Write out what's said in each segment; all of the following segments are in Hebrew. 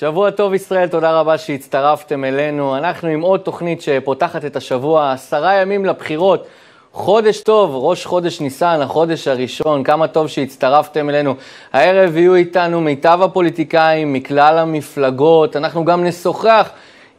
שבוע טוב ישראל, תודה רבה שהצטרפתם אלינו. אנחנו עם עוד תוכנית שפותחת את השבוע, עשרה ימים לבחירות. חודש טוב, ראש חודש ניסן, החודש הראשון, כמה טוב שהצטרפתם אלינו. הערב יהיו איתנו מיטב הפוליטיקאים מכלל המפלגות, אנחנו גם נשוחח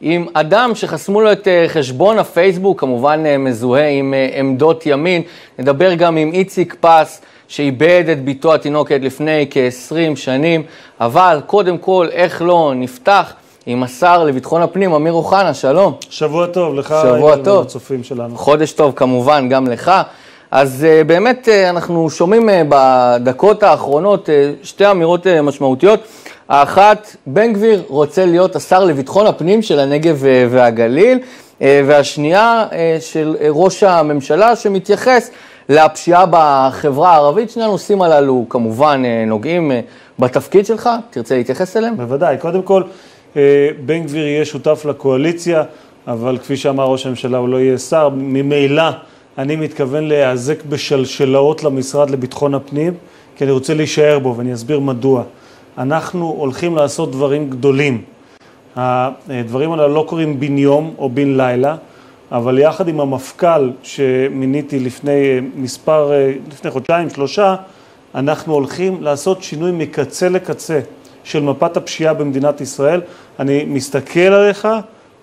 עם אדם שחסמו לו את אה, חשבון הפייסבוק, כמובן אה, מזוהה עם אה, עמדות ימין. נדבר גם עם איציק פס. שאיבד את בתו התינוקת לפני כ-20 שנים, אבל קודם כל, איך לא, נפתח עם השר לביטחון הפנים, אמיר אוחנה, שלום. שבוע טוב, לך שבוע טוב. ולצופים שלנו. חודש טוב, כמובן, גם לך. אז באמת אנחנו שומעים בדקות האחרונות שתי אמירות משמעותיות. האחת, בן גביר רוצה להיות השר לביטחון הפנים של הנגב uh, והגליל, uh, והשנייה uh, של ראש הממשלה שמתייחס לפשיעה בחברה הערבית. שני הנושאים הללו כמובן אה, נוגעים אה, בתפקיד שלך, תרצה להתייחס אליהם? בוודאי. קודם כל, אה, בן גביר יהיה שותף לקואליציה, אבל כפי שאמר ראש הממשלה, הוא לא יהיה שר. ממילא אני מתכוון להיאזק בשלשלאות למשרד לביטחון הפנים, כי אני רוצה להישאר בו, ואני אסביר מדוע. אנחנו הולכים לעשות דברים גדולים. הדברים האלה לא קורים בן יום או בן לילה. אבל יחד עם המפכ"ל שמיניתי לפני אה, מספר, אה, לפני חודשיים, שלושה, אנחנו הולכים לעשות שינוי מקצה לקצה של מפת הפשיעה במדינת ישראל. אני מסתכל עליך,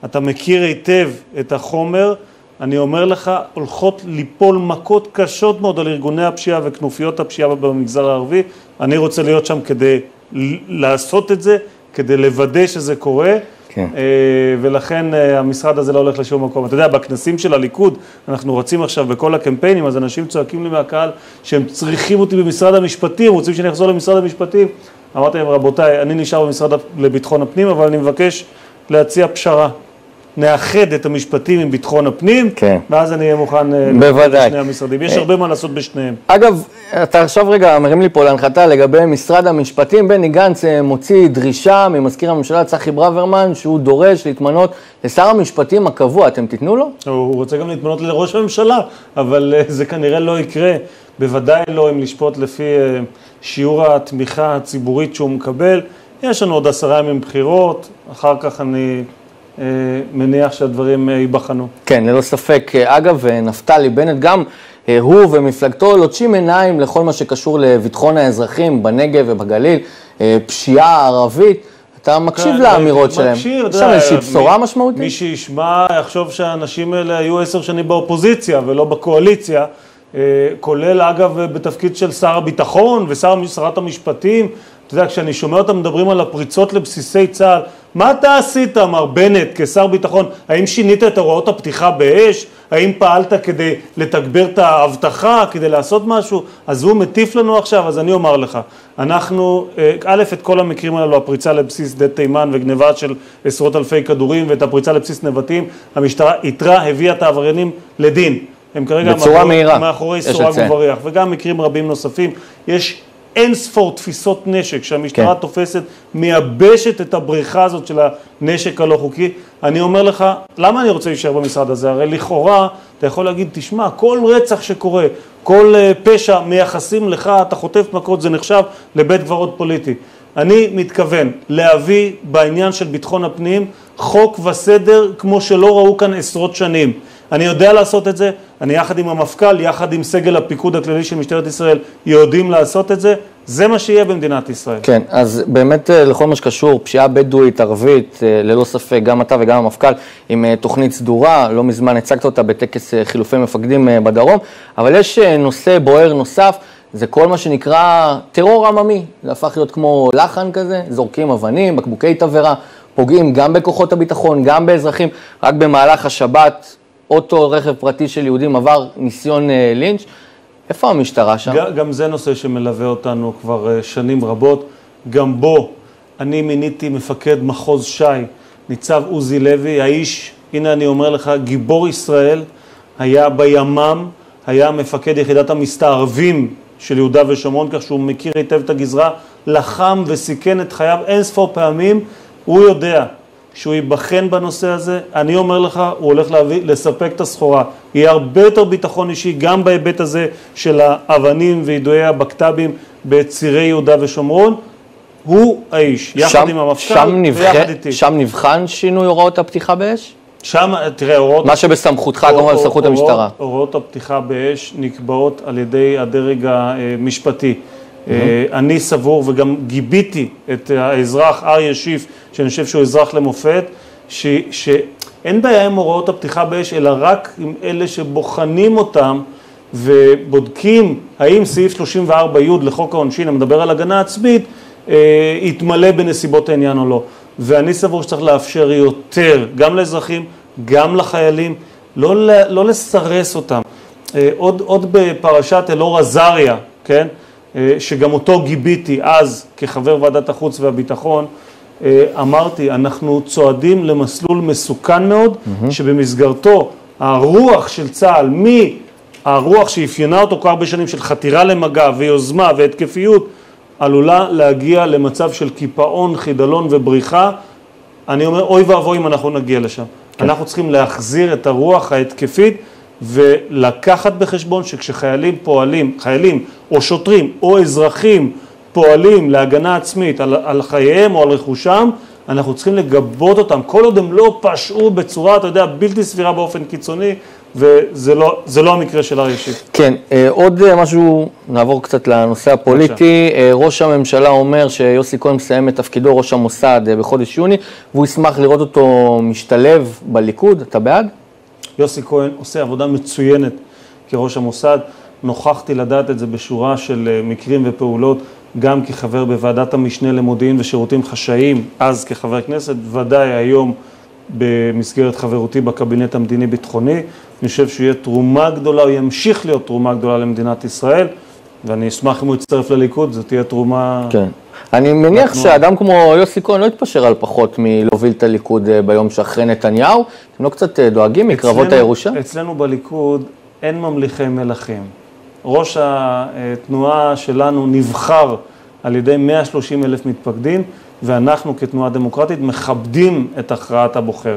אתה מכיר היטב את החומר, אני אומר לך, הולכות ליפול מכות קשות מאוד על ארגוני הפשיעה וכנופיות הפשיעה במגזר הערבי. אני רוצה להיות שם כדי לעשות את זה, כדי לוודא שזה קורה. כן. אה, ולכן אה, המשרד הזה לא הולך לשום מקום. אתה יודע, בכנסים של הליכוד, אנחנו רצים עכשיו בכל הקמפיינים, אז אנשים צועקים לי מהקהל שהם צריכים אותי במשרד המשפטים, רוצים שאני אחזור למשרד המשפטים. אמרתי להם, רבותיי, אני נשאר במשרד לביטחון הפנים, אבל אני מבקש להציע פשרה. נאחד את המשפטים עם ביטחון הפנים, כן. ואז אני אהיה מוכן אה, בוודאי. לשני המשרדים. יש הרבה מה לעשות בשניהם. אגב, אתה עכשיו רגע מרים לי פה להנחתה לגבי משרד המשפטים. בני גנץ אה, מוציא דרישה ממזכיר הממשלה צחי ברוורמן, שהוא דורש להתמנות לשר המשפטים הקבוע. אתם תיתנו לו? הוא רוצה גם להתמנות לראש הממשלה, אבל אה, זה כנראה לא יקרה. בוודאי לא אם לשפוט לפי שיעור התמיכה הציבורית שהוא מקבל. יש לנו עוד עשרה ימים בחירות, אחר כך אני אה, מניח שהדברים אה, ייבחנו. כן, ללא ספק. אה, אגב, נפתלי בנט גם, הוא ומפלגתו לוטשים עיניים לכל מה שקשור לביטחון האזרחים בנגב ובגליל, פשיעה ערבית. אתה מקשיב כן, לאמירות שלהם. מקשיב, יש שם איזושהי בשורה משמעותית? מי שישמע יחשוב שהאנשים האלה היו עשר שנים באופוזיציה ולא בקואליציה, כולל אגב בתפקיד של שר הביטחון ושרת המשפטים. אתה יודע, כשאני שומע אותם מדברים על הפריצות לבסיסי צה"ל, מה אתה עשית, מר בנט, כשר ביטחון? האם שינית את הוראות הפתיחה באש? האם פעלת כדי לתגבר את האבטחה, כדי לעשות משהו? אז הוא מטיף לנו עכשיו, אז אני אומר לך, אנחנו, אה, א', את כל המקרים האלו, הפריצה לבסיס שדה תימן וגניבה של עשרות אלפי כדורים ואת הפריצה לבסיס נבטים, המשטרה איתרה, הביאה את העבריינים לדין. הם כרגע מאחורי, מאחורי סורג ובריח, וגם מקרים רבים נוספים. יש אין ספור תפיסות נשק שהמשטרה כן. תופסת, מייבשת את הבריכה הזאת של הנשק הלא חוקי. אני אומר לך, למה אני רוצה להישאר במשרד הזה? הרי לכאורה, אתה יכול להגיד, תשמע, כל רצח שקורה, כל uh, פשע מייחסים לך, אתה חוטף מכות, זה נחשב לבית קברות פוליטי. אני מתכוון להביא בעניין של ביטחון הפנים חוק וסדר כמו שלא ראו כאן עשרות שנים. אני יודע לעשות את זה, אני יחד עם המפכ"ל, יחד עם סגל הפיקוד הכללי של משטרת ישראל, יודעים לעשות את זה, זה מה שיהיה במדינת ישראל. כן, אז באמת אה, לכל מה שקשור, פשיעה בדואית, ערבית, אה, ללא ספק, גם אתה וגם המפכ"ל, עם אה, תוכנית סדורה, לא מזמן הצגת אותה בטקס חילופי מפקדים בדרום, אבל יש נושא בוער נוסף, זה כל מה שנקרא טרור עממי, זה הפך להיות כמו לחן כזה, זורקים אבנים, בקבוקי תבערה, פוגעים גם בכוחות הביטחון, גם באזרחים, רק במהלך השבת אוטו, רכב פרטי של יהודים עבר ניסיון אה, לינץ'. איפה המשטרה שם? גם זה נושא שמלווה אותנו כבר אה, שנים רבות. גם בו אני מיניתי מפקד מחוז ש"י, ניצב עוזי לוי, האיש, הנה אני אומר לך, גיבור ישראל, היה בימ"מ, היה מפקד יחידת המסתערבים של יהודה ושומרון, כך שהוא מכיר היטב את הגזרה, לחם וסיכן את חייו אין ספור פעמים, הוא יודע שהוא ייבחן בנושא הזה, אני אומר לך, הוא הולך להביא, לספק את הסחורה. יהיה הרבה יותר ביטחון אישי גם בהיבט הזה של האבנים ויידויי הבקת"בים בצירי יהודה ושומרון. הוא האיש, יחד שם, עם המפכ"ל. ויחד איתי. שם נבחן שינוי הוראות הפתיחה באש? שם, תראה, הוראות... מה שבסמכותך, כמובן בסמכות המשטרה. הוראות הפתיחה באש נקבעות על ידי הדרג המשפטי. אה, אני סבור וגם גיביתי את האזרח אריה שיף, שאני חושב שהוא אזרח למופת, ש- שאין בעיה עם הוראות הפתיחה באש, אלא רק עם אלה שבוחנים אותם ובודקים האם סעיף 34י לחוק העונשין, המדבר על הגנה עצמית, אה, יתמלא בנסיבות העניין או לא. ואני סבור שצריך לאפשר יותר, גם לאזרחים, גם לחיילים, לא, לא לסרס אותם. אה, עוד, עוד בפרשת אלאור עזריה, כן, שגם אותו גיביתי אז כחבר ועדת החוץ והביטחון, אה, אמרתי, אנחנו צועדים למסלול מסוכן מאוד, שבמסגרתו הרוח של צה"ל, מהרוח שאפיינה אותו כבר הרבה שנים של חתירה למגע ויוזמה והתקפיות, עלולה להגיע למצב של קיפאון, חידלון ובריחה. אני אומר, אוי ואבוי אם אנחנו נגיע לשם. אנחנו צריכים להחזיר את הרוח ההתקפית ולקחת בחשבון שכשחיילים פועלים, חיילים או שוטרים או אזרחים פועלים להגנה עצמית על, על חייהם או על רכושם, אנחנו צריכים לגבות אותם, כל עוד הם לא פשעו בצורה, אתה יודע, בלתי סבירה באופן קיצוני, וזה לא, לא המקרה של אריה שיף. כן, אה, עוד אה, משהו, נעבור קצת לנושא הפוליטי. אה, ראש הממשלה אומר שיוסי כהן מסיים את תפקידו ראש המוסד בחודש יוני, והוא ישמח לראות אותו משתלב בליכוד. אתה בעד? יוסי כהן עושה עבודה מצוינת כראש המוסד. נוכחתי לדעת את זה בשורה של אה, מקרים ופעולות, גם כחבר בוועדת המשנה למודיעין ושירותים חשאיים, אז כחבר כנסת, ודאי היום במסגרת חברותי בקבינט המדיני-ביטחוני. אני חושב שהוא יהיה תרומה גדולה, הוא ימשיך להיות תרומה גדולה למדינת ישראל, ואני אשמח אם הוא יצטרף לליכוד, זו תהיה תרומה... כן. אני מניח. שאדם כמו יוסי כהן לא יתפשר על פחות מלהוביל את הליכוד אה, ביום שאחרי נתניהו. אתם לא קצת אה, דואגים מקרבות הירושה? אצלנו בליכוד אין ממליכי מלכים. ראש התנועה שלנו נבחר על ידי 130 אלף מתפקדים, ואנחנו כתנועה דמוקרטית מכבדים את הכרעת הבוחר.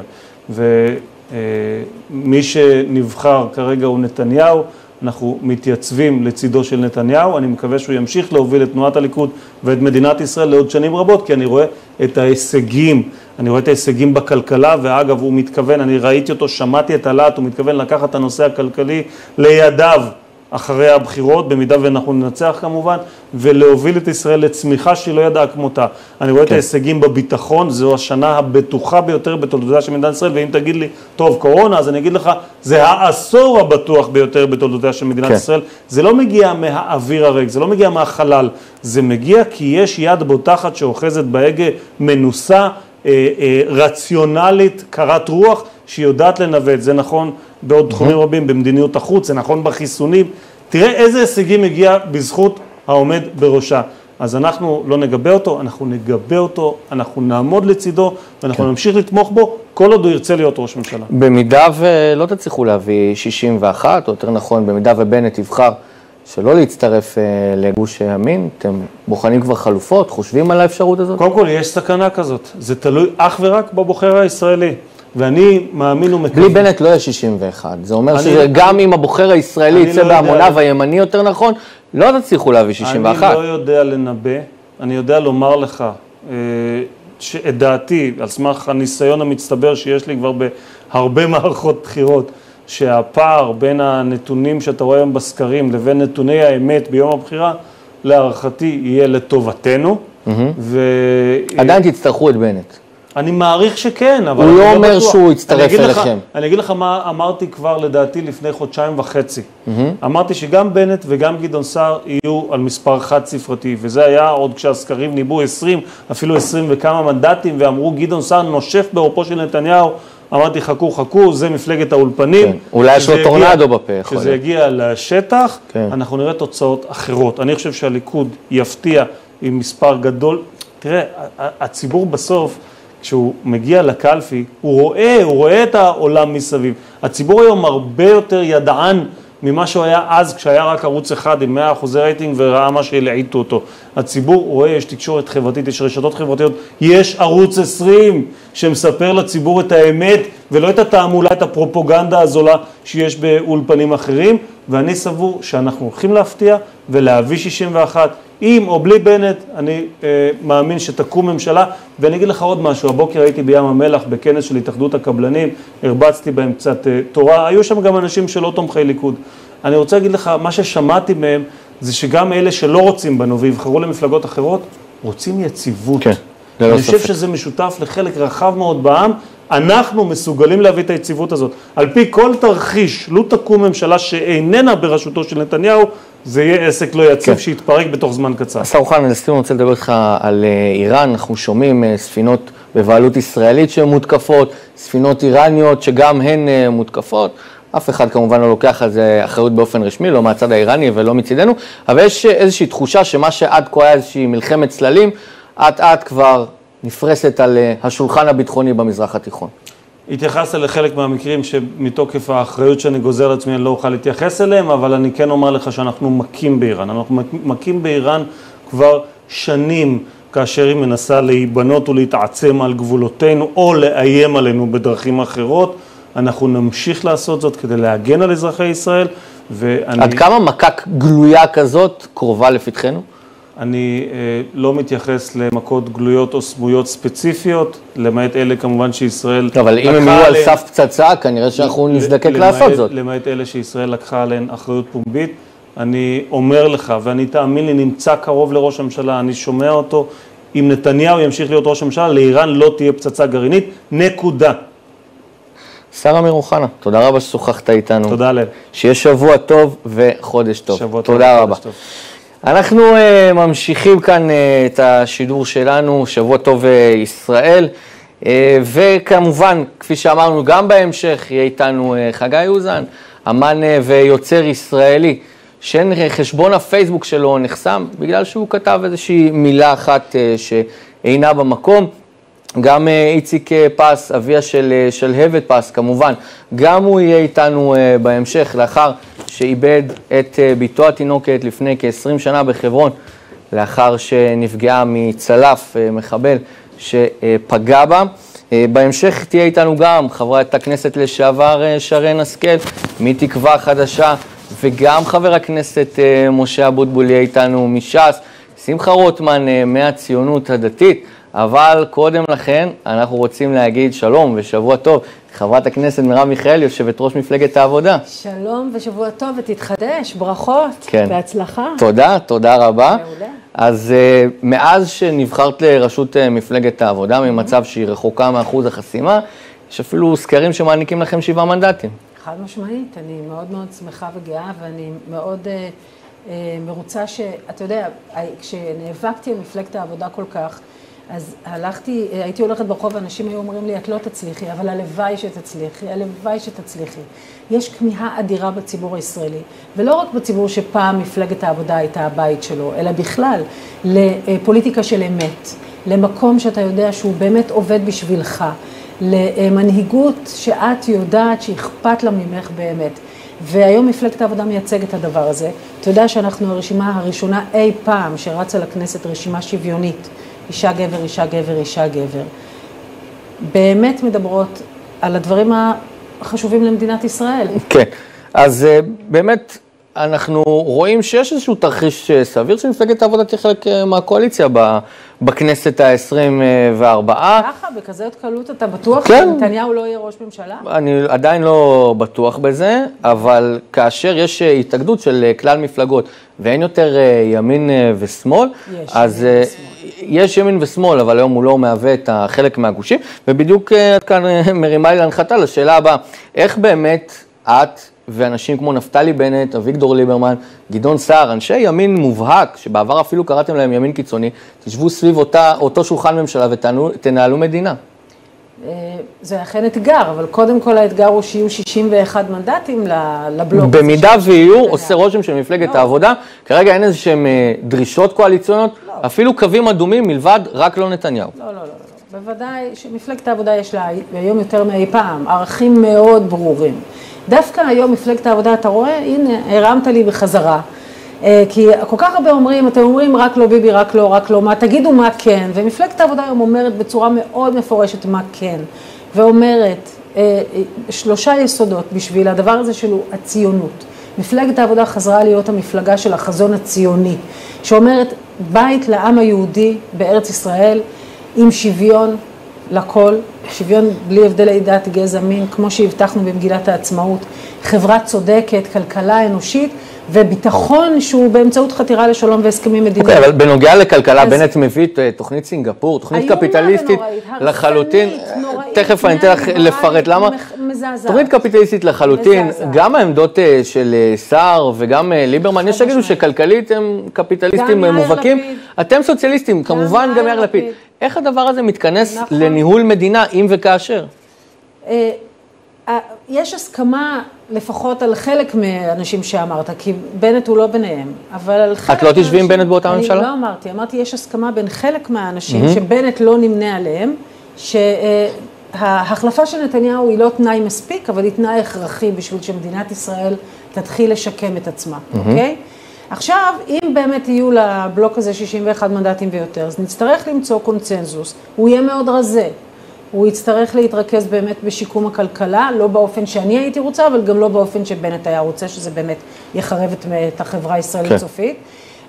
ומי שנבחר כרגע הוא נתניהו, אנחנו מתייצבים לצידו של נתניהו, אני מקווה שהוא ימשיך להוביל את תנועת הליכוד ואת מדינת ישראל לעוד שנים רבות, כי אני רואה את ההישגים, אני רואה את ההישגים בכלכלה, ואגב, הוא מתכוון, אני ראיתי אותו, שמעתי את הלהט, הוא מתכוון לקחת את הנושא הכלכלי לידיו אחרי הבחירות, במידה ואנחנו ננצח כמובן, ולהוביל את ישראל לצמיחה שהיא לא ידעה כמותה. אני רואה את ההישגים בביטחון, זו השנה הבטוחה ביותר בתולדותיה של מדינת ישראל, ואם תגיד לי, טוב, קורונה, אז אני אגיד לך, זה העשור הבטוח ביותר בתולדותיה של מדינת כן. ישראל. זה לא מגיע מהאוויר הריק, זה לא מגיע מהחלל, זה מגיע כי יש יד בוטחת שאוחזת בהגה, מנוסה, אה, אה, רציונלית, קרת רוח, שהיא יודעת לנווט. זה נכון בעוד תחומים רבים, במדיניות החוץ, זה נכון בחיסונים. תראה איזה הישגים הגיע בזכות העומד בראשה. אז אנחנו לא נגבה אותו, אנחנו נגבה אותו, אנחנו נעמוד לצידו, ואנחנו נמשיך לתמוך בו כל עוד הוא ירצה להיות ראש ממשלה. במידה ולא תצליחו להביא 61, או יותר נכון, במידה ובנט יבחר שלא להצטרף אה, לגוש הימין, אתם בוחנים כבר חלופות, חושבים על האפשרות הזאת? קודם כל, יש סכנה כזאת. זה תלוי אך ורק בבוחר הישראלי. ואני מאמין ומקווה. בלי בנט לא יהיה 61. זה אומר שגם אם הבוחר הישראלי יצא לא. בהמוניו, הימני יותר נכון, לא תצליחו להביא 61. אני לא יודע לנבא, אני יודע לומר לך אה, שאת דעתי, על סמך הניסיון המצטבר שיש לי כבר בהרבה מערכות בחירות, שהפער בין הנתונים שאתה רואה היום בסקרים לבין נתוני האמת ביום הבחירה, להערכתי יהיה לטובתנו. ו... עדיין תצטרכו את בנט. אני מעריך שכן, אבל... הוא אני לא אומר בטוח. שהוא יצטרף אני אגיד לך- אליכם. אני אגיד לך מה אמרתי כבר לדעתי לפני חודשיים וחצי. אמרתי שגם בנט וגם גדעון סער יהיו על מספר חד ספרתי, וזה היה עוד כשהסקרים ניבאו 20, אפילו 20 וכמה מנדטים, ואמרו גדעון סער נושף בעורפו של נתניהו. אמרתי חכו חכו, זה מפלגת האולפנים. כן. אולי יש לו טורנדו בפה, יכול כשזה. יגיע לשטח, כן. אנחנו נראה תוצאות אחרות. אני חושב שהליכוד יפתיע עם מספר גדול. תראה, הציבור בסוף, כשהוא מגיע לקלפי, הוא רואה, הוא רואה את העולם מסביב. הציבור היום הרבה יותר ידען ממה שהוא היה אז, כשהיה רק ערוץ אחד עם 100 אחוזי רייטינג וראה מה שהלעיטו אותו. הציבור רואה, יש תקשורת חברתית, יש רשתות חברתיות, יש ערוץ 20 שמספר לציבור את האמת ולא את התעמולה, את הפרופוגנדה הזולה שיש באולפנים אחרים, ואני סבור שאנחנו הולכים להפתיע ולהביא 61 עם או בלי בנט, אני אה, מאמין שתקום ממשלה. ואני אגיד לך עוד משהו, הבוקר הייתי בים המלח בכנס של התאחדות הקבלנים, הרבצתי בהם קצת אה, תורה, היו שם גם אנשים שלא תומכי ליכוד. אני רוצה להגיד לך, מה ששמעתי מהם זה שגם אלה שלא רוצים בנו ויבחרו למפלגות אחרות, רוצים יציבות. כן, ללא אני חושב ספק. שזה משותף לחלק רחב מאוד בעם. אנחנו מסוגלים להביא את היציבות הזאת. על פי כל תרחיש, לו תקום ממשלה שאיננה בראשותו של נתניהו, זה יהיה עסק לא יציב כן. שיתפרק בתוך זמן קצר. השר אוחנה, לסיום אני רוצה לדבר איתך על אה, איראן. אנחנו שומעים אה, ספינות בבעלות ישראלית שהן מותקפות, ספינות איראניות שגם הן אה, מותקפות. אף אחד כמובן לא לוקח על זה אחריות באופן רשמי, לא מהצד האיראני ולא מצידנו, אבל יש איזושהי תחושה שמה שעד כה היה איזושהי מלחמת צללים, אט אט כבר נפרסת על אה, השולחן הביטחוני במזרח התיכון. התייחסת לחלק מהמקרים שמתוקף האחריות שאני גוזר על עצמי אני לא אוכל להתייחס אליהם, אבל אני כן אומר לך שאנחנו מכים באיראן. אנחנו מכים באיראן כבר שנים, כאשר היא מנסה להיבנות ולהתעצם על גבולותינו, או לאיים עלינו בדרכים אחרות. אנחנו נמשיך לעשות זאת כדי להגן על אזרחי ישראל, ואני... עד כמה מכה גלויה כזאת קרובה לפתחנו? אני אה, לא מתייחס למכות גלויות או סמויות ספציפיות, למעט אלה כמובן שישראל לא, אבל אם הם לקחה יהיו על עליהן- סף פצצה, כנראה שאנחנו נזדקק לעשות זאת. למעט אלה שישראל לקחה עליהן אחריות פומבית. אני אומר לך, ואני תאמין לי, נמצא קרוב לראש הממשלה, אני שומע אותו, אם נתניהו ימשיך להיות ראש הממשלה, לאיראן לא תהיה פצצה גרעינית, נקודה. שר אמיר אוחנה, תודה רבה ששוחחת איתנו. תודה לב. שיהיה שבוע טוב וחודש טוב. שבוע טוב תודה וחודש רבה. טוב. אנחנו uh, ממשיכים כאן uh, את השידור שלנו, שבוע טוב uh, ישראל, uh, וכמובן, כפי שאמרנו, גם בהמשך יהיה איתנו uh, חגי אוזן, אמן uh, ויוצר ישראלי, שחשבון הפייסבוק שלו נחסם בגלל שהוא כתב איזושהי מילה אחת uh, שאינה במקום. גם איציק פס, אביה של שלהבת פס, כמובן, גם הוא יהיה איתנו בהמשך, לאחר שאיבד את אה, בתו התינוקת לפני כ-20 שנה בחברון, לאחר שנפגעה מצלף אה, מחבל שפגע בה. אה, בהמשך תהיה איתנו גם חברת הכנסת לשעבר שרן השכל, מתקווה חדשה, וגם חבר הכנסת משה אבוטבול יהיה איתנו מש"ס, שמחה רוטמן מהציונות הדתית. אבל קודם לכן, אנחנו רוצים להגיד שלום ושבוע טוב לחברת הכנסת מרב מיכאלי, יושבת ראש מפלגת העבודה. שלום ושבוע טוב ותתחדש, ברכות, כן. בהצלחה. תודה, תודה רבה. מעולה. אז uh, מאז שנבחרת לראשות uh, מפלגת העבודה, ממצב שהיא רחוקה מאחוז החסימה, יש אפילו סקרים שמעניקים לכם שבעה מנדטים. חד משמעית, אני מאוד מאוד שמחה וגאה ואני מאוד אה, מרוצה שאתה יודע, כשנאבקתי על מפלגת העבודה כל כך, אז הלכתי, הייתי הולכת ברחוב ואנשים היו אומרים לי, את לא תצליחי, אבל הלוואי שתצליחי, הלוואי שתצליחי. יש כמיהה אדירה בציבור הישראלי, ולא רק בציבור שפעם מפלגת העבודה הייתה הבית שלו, אלא בכלל, לפוליטיקה של אמת, למקום שאתה יודע שהוא באמת עובד בשבילך, למנהיגות שאת יודעת שאכפת לה ממך באמת. והיום מפלגת העבודה מייצגת את הדבר הזה. אתה יודע שאנחנו הרשימה הראשונה אי פעם שרצה לכנסת רשימה שוויונית, אישה גבר, אישה גבר, אישה גבר. באמת מדברות על הדברים החשובים למדינת ישראל. כן, אז uh, באמת, אנחנו רואים שיש איזשהו תרחיש אה, סביר שמפלגת העבודה תהיה חלק אה, מהקואליציה בכנסת ה-24. ככה, בכזאת קלות, אתה בטוח כן. שנתניהו לא יהיה ראש ממשלה? אני עדיין לא בטוח בזה, אבל כאשר יש אה, התאגדות של אה, כלל מפלגות ואין יותר אה, ימין אה, ושמאל, יש אז ימין אה, ושמאל. יש ימין ושמאל, אבל היום הוא לא מהווה את החלק מהגושים, ובדיוק אה, את כאן אה, מרימה לי להנחתה לשאלה הבאה, איך באמת את ואנשים כמו נפתלי בנט, אביגדור ליברמן, גדעון סער, אנשי ימין מובהק, שבעבר אפילו קראתם להם ימין קיצוני, תשבו סביב אותה, אותו שולחן ממשלה ותנהלו מדינה. אה, זה אכן אתגר, אבל קודם כל האתגר הוא שיהיו 61 מנדטים לבלוק. במידה ויהיו, עושה רושם של מפלגת לא. העבודה, כרגע אין איזה שהן אה, דרישות קואליציוניות, אפילו קווים אדומים מלבד רק לא נתניהו. לא, לא, לא, לא. בוודאי שמפלגת העבודה יש לה היום יותר מאי פעם ערכים מאוד ברורים. דווקא היום מפלגת העבודה, אתה רואה, הנה, הרמת לי בחזרה. אה, כי כל כך הרבה אומרים, אתם אומרים רק לא ביבי, רק לא, רק לא מה, תגידו מה כן. ומפלגת העבודה היום אומרת בצורה מאוד מפורשת מה כן. ואומרת, אה, אה, שלושה יסודות בשביל הדבר הזה שלו, הציונות. מפלגת העבודה חזרה להיות המפלגה של החזון הציוני, שאומרת בית לעם היהודי בארץ ישראל עם שוויון לכל, שוויון בלי הבדלי דת, גזע, מין, כמו שהבטחנו במגילת העצמאות, חברה צודקת, כלכלה אנושית וביטחון שהוא באמצעות חתירה לשלום והסכמים מדיניים. אוקיי, אבל בנוגע לכלכלה, בנט מביא אה, תוכנית סינגפור, תוכנית קפיטליסטית לחלוטין. נוראית, תכף אני אתן לך לפרט למה. מזעזעת. תוכנית קפיטליסטית לחלוטין, מזעזעת. גם העמדות אה, של אה, סער וגם ליברמן, יש שיגידו. שכלכלית הם קפיטליסטים מובהקים. אתם סוציאליסטים, כמובן גם יאיר לפיד. איך הדבר הזה מתכנס נכון. לניהול מדינה, אם וכאשר? אה, אה, יש הסכמה לפחות על חלק מהאנשים שאמרת, כי בנט הוא לא ביניהם, אבל על חלק לא תשבי עם בנט באותה אני ממשלה? לא אמרתי, אמרתי יש הסכמה בין חלק מהאנשים שבנט לא נמנה עליהם, שההחלפה של נתניהו היא לא תנאי מספיק, אבל היא תנאי הכרחי בשביל שמדינת ישראל תתחיל לשקם את עצמה, אוקיי? עכשיו, אם באמת יהיו לבלוק הזה 61 מנדטים ויותר, אז נצטרך למצוא קונצנזוס, הוא יהיה מאוד רזה. הוא יצטרך להתרכז באמת בשיקום הכלכלה, לא באופן שאני הייתי רוצה, אבל גם לא באופן שבנט היה רוצה, שזה באמת יחרב את, את החברה הישראלית כן. סופית.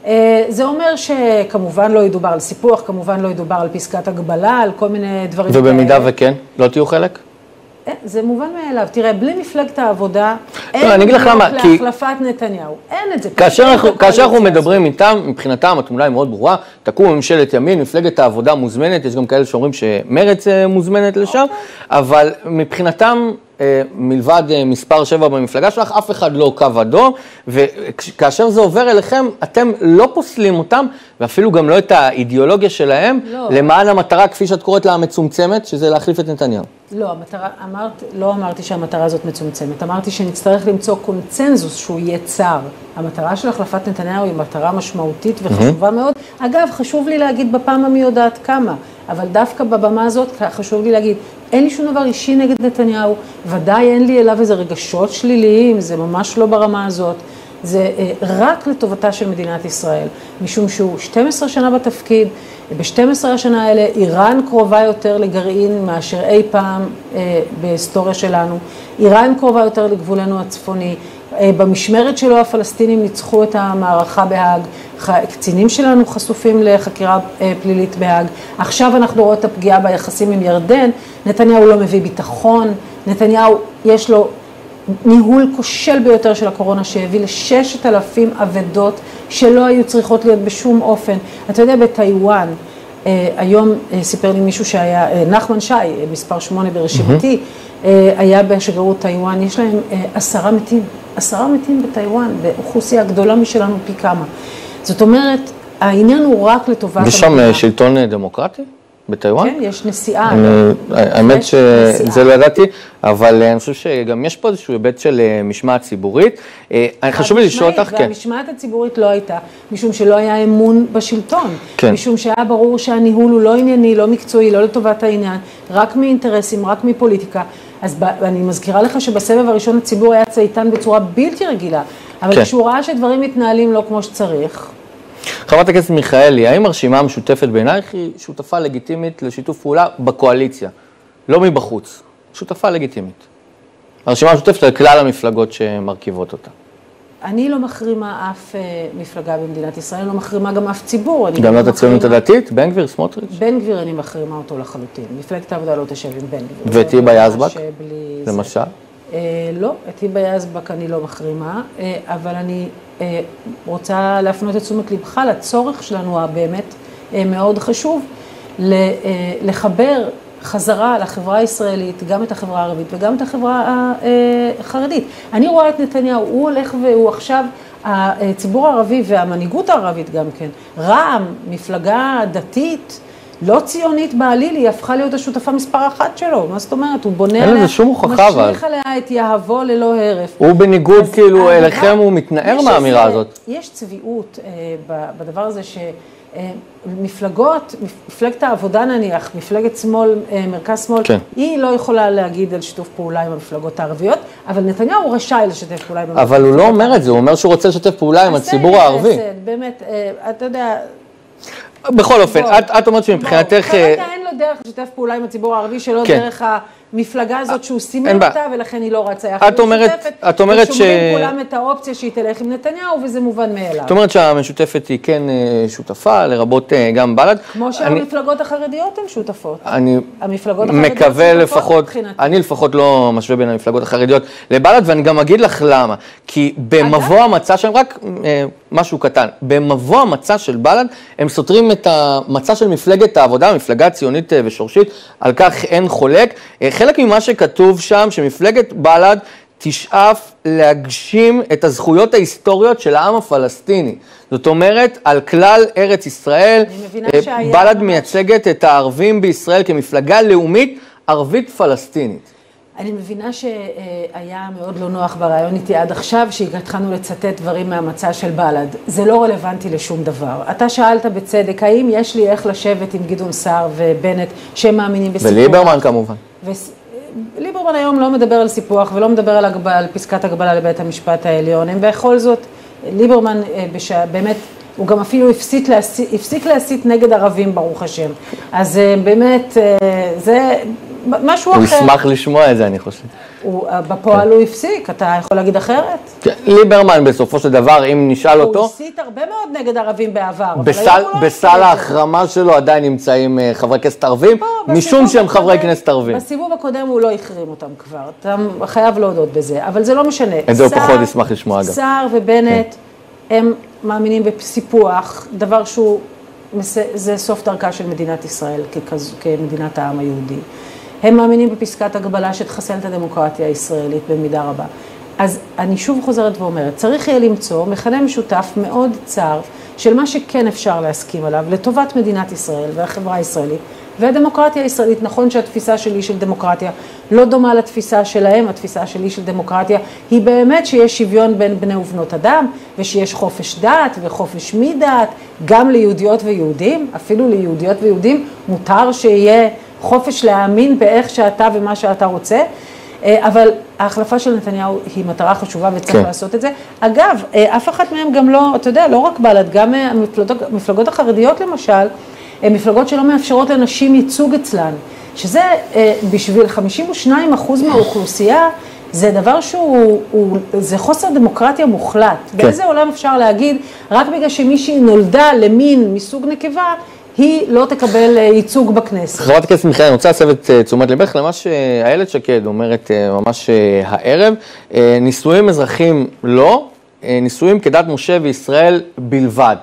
אה, זה אומר שכמובן לא ידובר על סיפוח, כמובן לא ידובר על פסקת הגבלה, על כל מיני דברים ובמידה כאלה. וכן, לא תהיו חלק? אה, זה מובן מאליו. תראה, בלי מפלגת העבודה, אין לא, אני אגיד לך בלוק למה, כי- להחלפת נתניהו. אין את זה. כאשר אין אנחנו, כאשר אנחנו מדברים איתם, מבחינתם התמונה היא מאוד ברורה, תקום ממשלת ימין, מפלגת העבודה מוזמנת, יש גם כאלה שאומרים שמרצ אה, מוזמנת לשם, אבל מבחינתם, מלבד אה, מספר 7 במפלגה שלך, אף אחד לא קו אדום, וכאשר זה עובר אליכם, אתם לא פוסלים אותם, ואפילו גם לא את האידיאולוגיה שלהם, לא. למען המטרה, כפי שאת קוראת לה, המצומצמת, שזה להחליף את נתניהו. לא, המטרה, אמרת, לא אמרתי שהמטרה הזאת מצומצמת, אמרתי שנצטרך למצוא קונצנזוס שהוא יהיה צר. המטרה של החלפת נתניהו היא מטרה משמעותית וחשובה מאוד. אגב, חשוב לי להגיד בפעם המי יודעת כמה, אבל דווקא בבמה הזאת חשוב לי להגיד, אין לי שום דבר אישי נגד נתניהו, ודאי אין לי אליו איזה רגשות שליליים, זה ממש לא ברמה הזאת. זה אה, רק לטובתה של מדינת ישראל, משום שהוא 12 שנה בתפקיד, ב-12 השנה האלה איראן קרובה יותר לגרעין מאשר אי פעם אה, בהיסטוריה שלנו, איראן קרובה יותר לגבולנו הצפוני, במשמרת שלו הפלסטינים ניצחו את המערכה בהאג, קצינים שלנו חשופים לחקירה אה, פלילית בהאג, עכשיו אנחנו רואים את הפגיעה ביחסים עם ירדן, נתניהו לא מביא ביטחון, נתניהו יש לו ניהול כושל ביותר של הקורונה שהביא לששת אלפים אבדות שלא היו צריכות להיות בשום אופן. אתה יודע, בטיוואן, אה, היום אה, סיפר לי מישהו שהיה, אה, נחמן שי, אה, מספר שמונה ברשימתי, אה, היה בשגרירות טיוואן, יש להם אה, עשרה מתים, עשרה מתים בטיוואן, באוכלוסייה גדולה משלנו פי כמה. זאת אומרת, העניין הוא רק לטובת יש שם המדינה. אה, שלטון אה, דמוקרטי? בטיוואן? כן, יש נשיאה. אני- האמת יש שזה נסיעה. לא ידעתי, אבל אה, אני חושב שגם יש פה איזשהו היבט של אה, משמעת ציבורית. אה, חשוב לי לשאול אותך, כן. והמשמעת הציבורית לא הייתה, משום שלא היה אמון בשלטון. כן. משום שהיה ברור שהניהול הוא לא ענייני, לא מקצועי, לא לטובת העניין, רק מאינטרסים, רק מפוליטיקה. אז ב, אני מזכירה לך שבסבב הראשון הציבור היה צייתן בצורה בלתי רגילה. אבל כן. כשהוא ראה שדברים מתנהלים לא כמו שצריך, חברת הכנסת מיכאלי, האם הרשימה המשותפת בעינייך היא שותפה לגיטימית לשיתוף פעולה בקואליציה, לא מבחוץ, שותפה לגיטימית. הרשימה המשותפת על כלל המפלגות שמרכיבות אותה. אני לא מחרימה אף אה, מפלגה במדינת ישראל, לא מחרימה גם אף ציבור. גם לא את מחרימה- הציונות הדתית, בן גביר, סמוטריץ', בן גביר אני מחרימה אותו לחלוטין. מפלגת העבודה לא תשב עם בן גביר. היבה ממש יזבק. למשל. אה, לא, את היבה יזבק אני לא מחרימה, אה, אבל אני אה, רוצה להפנות את תשומת לבך לצורך שלנו הבאמת אה, מאוד חשוב, לחבר חזרה לחברה הישראלית, גם את החברה הערבית וגם את החברה החרדית. אני רואה את נתניהו, הוא הולך והוא עכשיו, הציבור הערבי והמנהיגות הערבית גם כן, רע"מ, מפלגה דתית, לא ציונית בעליל, היא הפכה להיות השותפה מספר אחת שלו, מה זאת אומרת? הוא בונה אבל. משליך עליה את יהבו ללא הרף. הוא בניגוד, כאילו, אליכם הוא מתנער מהאמירה הזאת. יש צביעות אה, בדבר הזה שמפלגות, מפלגת העבודה נניח, מפלגת שמאל, אה, מרכז שמאל, כן. היא לא יכולה להגיד על שיתוף פעולה עם המפלגות הערביות, אבל נתניהו רשאי לשתף פעולה עם המפלגות אבל הוא לא אומר את זה, הוא אומר שהוא רוצה לשתף פעולה עם הציבור הערבי. באמת, אה, אתה יודע, בכל אופן, את את אומרת שמבחינתך... אה, כרגע אין לו דרך לשתף פעולה עם הציבור הערבי שלא כן. דרך המפלגה הזאת שהוא סימן. אותה, ולכן היא לא רצה יחד את אומרת- במשותפת, את אומרת ש- ושומרים כולם את האופציה שהיא תלך עם נתניהו, וזה מובן מאליו. זאת אומרת שהמשותפת היא כן אה, שותפה, לרבות אה, גם בל"ד. כמו שהמפלגות החרדיות הן שותפות. אני המפלגות החרדיות מקווה לפחות, מבחינתי. אני לפחות לא משווה בין המפלגות החרדיות לבל"ד, ואני גם אגיד לך למה. כי במבוא המצע שלהם, רק אה, משהו קטן, במבוא המצע של בל"ד, הם סותרים את המצע של מפלגת העבודה, מפלגה ציונית אה, ושורשית, על כך אין חולק. אה, חלק ממה שכתוב שם, שמפלגת בל"ד תשאף להגשים את הזכויות ההיסטוריות של העם הפלסטיני. זאת אומרת, על כלל ארץ ישראל, אה, בל"ד מייצגת את הערבים בישראל כמפלגה לאומית ערבית פלסטינית. אני מבינה שהיה מאוד לא נוח בריאיון איתי עד עכשיו, שהתחלנו לצטט דברים מהמצע של בל"ד. זה לא רלוונטי לשום דבר. אתה שאלת בצדק, האם יש לי איך לשבת עם גדעון סער ובנט, שהם מאמינים בסיפור? וליברמן כמובן. וס- ליברמן היום לא מדבר על סיפוח ולא מדבר על, הגב... על פסקת הגבלה לבית המשפט העליון. הם בכל זאת, ליברמן אה, בש... באמת, הוא גם אפילו הפסיק להסית, הפסיק להסית נגד ערבים, ברוך השם. אז אה, באמת, אה, זה משהו הוא אחר. ישמח לשמוע את זה, אני חושב. הוא, אה, בפועל הוא הפסיק, אתה יכול להגיד אחרת? כן, ליברמן בסופו של דבר, אם נשאל הוא אותו, הסית הרבה מאוד נגד ערבים בעבר. בסל, הוא בסל. ההחרמה שלו עדיין נמצאים אה, חברי כנסת ערבים, משום שהם חברי כנסת ערבים. בסיבוב הקודם הוא לא החרים אותם כבר, אתה חייב להודות בזה, אבל זה לא משנה. את זה הוא פחות ישמח לשמוע, אגב. כן. סער ובנט, הם מאמינים בסיפוח, דבר שהוא, זה סוף דרכה של מדינת ישראל ככז- כמדינת העם היהודי. הם מאמינים בפסקת הגבלה שתחסל את הדמוקרטיה הישראלית במידה רבה. אז אני שוב חוזרת ואומרת, צריך יהיה למצוא מכנה משותף מאוד צר של מה שכן אפשר להסכים עליו לטובת מדינת ישראל והחברה הישראלית והדמוקרטיה הישראלית. נכון שהתפיסה שלי של דמוקרטיה לא דומה לתפיסה שלהם, התפיסה שלי של דמוקרטיה היא באמת שיש שוויון בין בני ובנות אדם ושיש חופש דת וחופש מדת, גם ליהודיות ויהודים, אפילו ליהודיות ויהודים מותר שיהיה חופש להאמין באיך שאתה ומה שאתה רוצה. אה, אבל ההחלפה של נתניהו היא מטרה חשובה וצריך כן. לעשות את זה. אגב, אה, אף אחת מהן גם לא, אתה יודע, לא רק בל"ד, גם אה, המפלגות, המפלגות החרדיות למשל, הן מפלגות שלא מאפשרות לנשים ייצוג אצלן, שזה בשביל 52 אחוז מהאוכלוסייה, זה דבר שהוא, הוא, זה חוסר דמוקרטיה מוחלט. כן. באיזה עולם אפשר להגיד, רק בגלל שמישהי נולדה למין מסוג נקבה, היא לא תקבל אה, ייצוג בכנסת. חברת הכנסת מיכאל, אני רוצה להסב את אה, תשומת לבך למה שאיילת שקד אומרת אה, ממש הערב. נישואים אזרחים לא, נישואים כדת משה וישראל בלבד.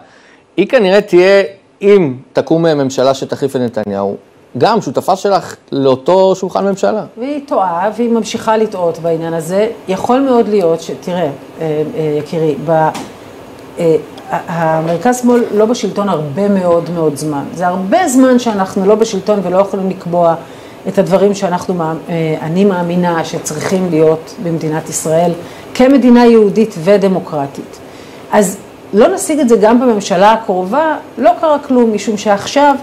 היא כנראה תהיה, אם תקום ממשלה שתחליף את נתניהו, גם שותפה שלך לאותו שולחן ממשלה. והיא טועה, והיא ממשיכה לטעות בעניין הזה. יכול מאוד להיות ש... תראה, אה, אה, יקירי, ב... המרכז שמאל לא בשלטון הרבה מאוד מאוד זמן. זה הרבה זמן שאנחנו לא בשלטון ולא יכולים לקבוע את הדברים שאנחנו, אה, אני מאמינה שצריכים להיות במדינת ישראל כמדינה יהודית ודמוקרטית. אז לא נשיג את זה גם בממשלה הקרובה, לא קרה כלום, משום שעכשיו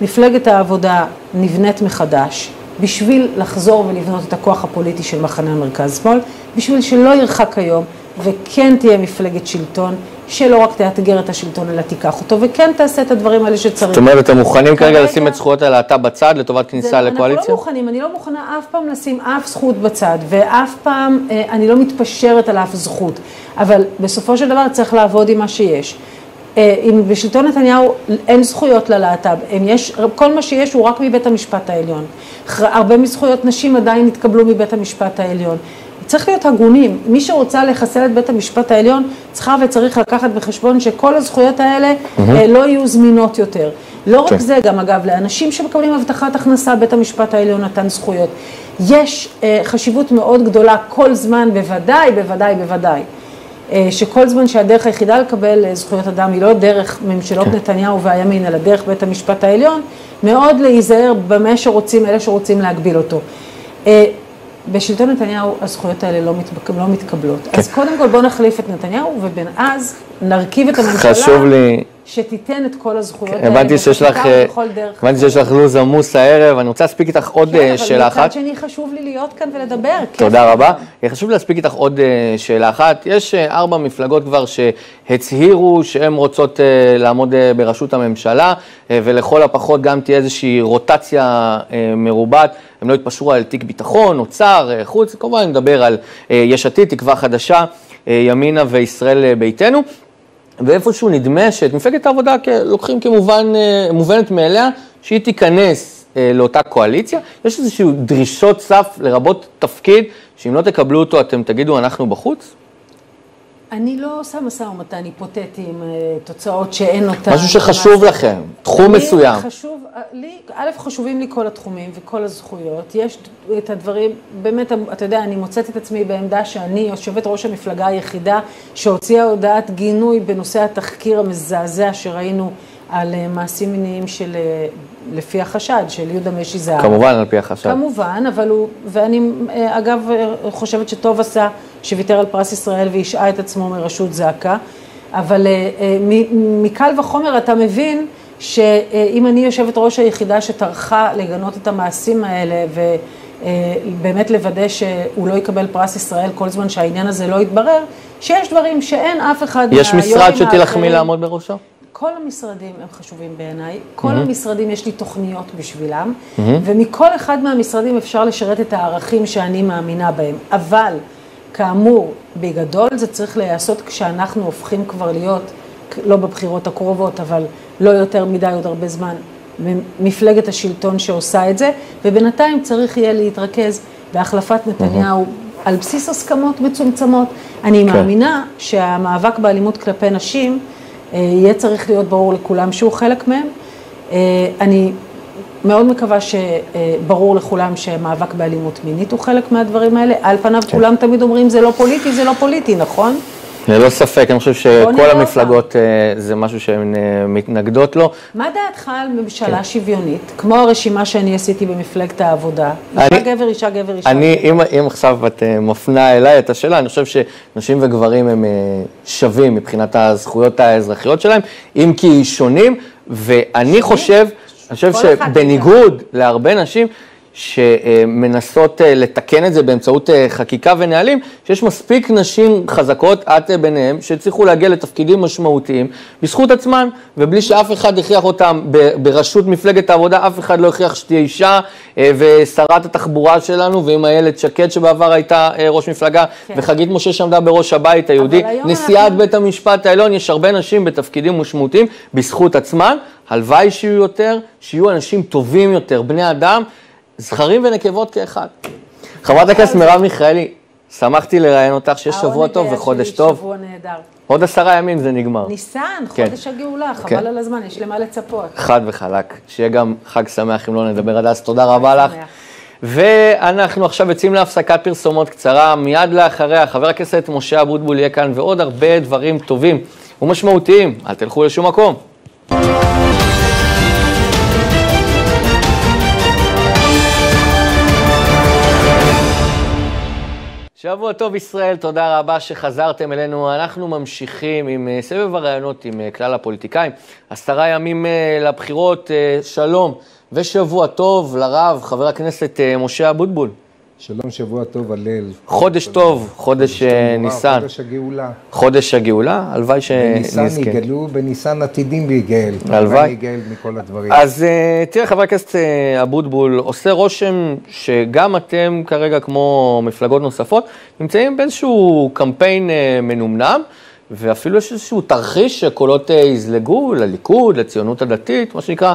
מפלגת העבודה נבנית מחדש בשביל לחזור ולבנות את הכוח הפוליטי של מחנה המרכז-שמאל, בשביל שלא ירחק היום וכן תהיה מפלגת שלטון, שלא רק תאתגר את השלטון אלא תיקח אותו, וכן תעשה את הדברים האלה שצריך. זאת אומרת, אתם מוכנים כרגע לשים את זכויות הלהט"ב בצד לטובת זה- כניסה לקואליציה? אנחנו לא מוכנים, אני לא מוכנה אף פעם לשים אף זכות בצד, ואף פעם אה, אני לא מתפשרת על אף זכות, אבל בסופו של דבר צריך לעבוד עם מה שיש. אה, אם בשלטון נתניהו אין זכויות ללהט"ב, יש, כל מה שיש הוא רק מבית המשפט העליון. הרבה מזכויות נשים עדיין התקבלו מבית המשפט העליון. צריך להיות הגונים, מי שרוצה לחסל את בית המשפט העליון צריכה וצריך לקחת בחשבון שכל הזכויות האלה אה, לא יהיו זמינות יותר. לא רק כן. זה, גם אגב, לאנשים שמקבלים הבטחת הכנסה, בית המשפט העליון נתן זכויות. יש אה, חשיבות מאוד גדולה כל זמן, בוודאי, בוודאי, בוודאי, אה, שכל זמן שהדרך היחידה לקבל אה, זכויות אדם היא לא דרך ממשלות כן. נתניהו והימין, אלא דרך בית המשפט העליון, מאוד להיזהר במה שרוצים, אלה שרוצים להגביל אותו. אה, בשלטון נתניהו הזכויות האלה לא, מתבק... לא מתקבלות. כן. אז קודם כל בואו נחליף את נתניהו, ובין אז נרכיב את הממשלה. חשוב לי, שתיתן את כל הזכויות האלה. הבנתי שיש לך, דרך הבנתי שיש לך לו"ז עמוס הערב, אני רוצה להספיק איתך עוד אה, שאלה כן, אבל אחת. מצד שני חשוב לי להיות כאן ולדבר. תודה. רבה. חשוב לי להספיק איתך עוד אה, שאלה אחת. יש אה, ארבע מפלגות כבר שהצהירו שהן רוצות אה, לעמוד אה, בראשות הממשלה, אה, ולכל הפחות גם תהיה איזושהי רוטציה אה, מרובעת. הם לא יתפשרו על תיק ביטחון, אוצר, אה, חוץ, כמובן אני מדבר על אה, יש עתיד, תקווה חדשה, אה, ימינה וישראל אה, ביתנו. ואיפשהו נדמה שאת מפלגת העבודה לוקחים כמובן, אה, מאליה, שהיא תיכנס אה, לאותה קואליציה. יש איזשהו דרישות סף לרבות תפקיד, שאם לא תקבלו אותו אתם תגידו אנחנו בחוץ? אני לא עושה משא ומתן היפותטי עם אה, תוצאות שאין אותן. משהו שחשוב לכם, תחום לי מסוים. חשוב, אה, לי, א', חשובים לי כל התחומים וכל הזכויות. יש את הדברים, באמת, אתה יודע, אני מוצאת את עצמי בעמדה שאני יושבת ראש המפלגה היחידה שהוציאה הודעת גינוי בנושא התחקיר המזעזע שראינו על אה, מעשים מיניים של, אה, לפי החשד, של יהודה משי זהב. כמובן על פי החשד. כמובן, אבל הוא, ואני אה, אגב חושבת שטוב עשה שוויתר על פרס ישראל והשעה את עצמו מרשות זק"א, אבל מקל וחומר אתה מבין שאם אני יושבת ראש היחידה שטרחה לגנות את המעשים האלה ובאמת לוודא שהוא לא יקבל פרס ישראל כל זמן שהעניין הזה לא יתברר, שיש דברים שאין אף אחד יש משרד מהיו"רים שתילחמי לעמוד בראשו? כל המשרדים הם חשובים בעיניי, כל המשרדים יש לי תוכניות בשבילם, ומכל אחד מהמשרדים אפשר לשרת את הערכים שאני מאמינה בהם. אבל, כאמור, בגדול זה צריך להיעשות כשאנחנו הופכים כבר להיות, לא בבחירות הקרובות, אבל לא יותר מדי עוד הרבה זמן, מפלגת השלטון שעושה את זה, ובינתיים צריך יהיה להתרכז בהחלפת נתניהו על בסיס הסכמות מצומצמות. אני מאמינה שהמאבק באלימות כלפי נשים, יהיה צריך להיות ברור לכולם שהוא חלק מהם. אה, אני מאוד מקווה שברור לכולם שמאבק באלימות מינית הוא חלק מהדברים האלה. על פניו כולם תמיד אומרים זה לא פוליטי, זה לא פוליטי, נכון? ללא ספק, אני חושב שכל. המפלגות אה, זה משהו שהן אה, מתנגדות לו. מה דעתך על כן. ממשלה שוויונית, כמו הרשימה שאני עשיתי במפלגת העבודה? אישה אני- גבר, אישה גבר, אישה אני, גבר. אם, אם עכשיו את אה, מפנה אליי את השאלה, אני חושב שנשים וגברים הם שווים מבחינת הזכויות האזרחיות שלהם, אם כי שונים, ואני חושב, אני חושב שבניגוד להרבה נשים, שמנסות אה, לתקן את זה באמצעות אה, חקיקה ונהלים, שיש מספיק נשים חזקות, את אה, ביניהן, שהצליחו להגיע לתפקידים משמעותיים בזכות עצמן, ובלי שאף אחד הכריח אותם בראשות מפלגת העבודה, אף אחד לא הכריח שתהיה אישה, ושרת התחבורה שלנו, ועם איילת שקד שבעבר הייתה ראש מפלגה, כן. וחגית משה שעמדה בראש הבית היהודי, נשיאת אנחנו- בית המשפט העליון, יש הרבה נשים בתפקידים משמעותיים בזכות עצמן, הלוואי שיהיו יותר, שיהיו אנשים טובים יותר, בני אדם, זכרים ונקבות כאחד. חברת הכנסת מרב מיכאלי, שמחתי לראיין אותך, שיהיה שבוע טוב וחודש טוב. שבוע נהדר. עוד עשרה ימים זה נגמר. ניסן, כן. חודש הגאולה, כן. חבל על הזמן, יש למה לצפות. חד וחלק. שיהיה גם חג שמח אם לא נדבר עד אז. תודה רבה לך. שמח. ואנחנו עכשיו יוצאים להפסקת פרסומות קצרה, מיד לאחריה חבר הכנסת משה אבוטבול יהיה כאן ועוד הרבה דברים טובים ומשמעותיים. אל תלכו לשום מקום. שבוע טוב ישראל, תודה רבה שחזרתם אלינו. אנחנו ממשיכים עם אה, סבב הרעיונות עם אה, כלל הפוליטיקאים. עשרה ימים אה, לבחירות, שלום ושבוע טוב לרב, חבר הכנסת משה אבוטבול. שלום, שבוע טוב, הלל. חודש טוב, חודש אה, ניסן, חודש הגאולה. חודש הגאולה, הלוואי בניסן שנזכה. יגאלו, בניסן עתידים להיגאל. הלוואי. להיגאל מכל הדברים. אז אה, תראה, חבר הכנסת אה, אבוטבול, עושה רושם שגם אתם כרגע, כמו מפלגות נוספות, נמצאים באיזשהו קמפיין מנומנם, ואפילו יש איזשהו תרחיש שקולות יזלגו לליכוד, לציונות הדתית, מה שנקרא,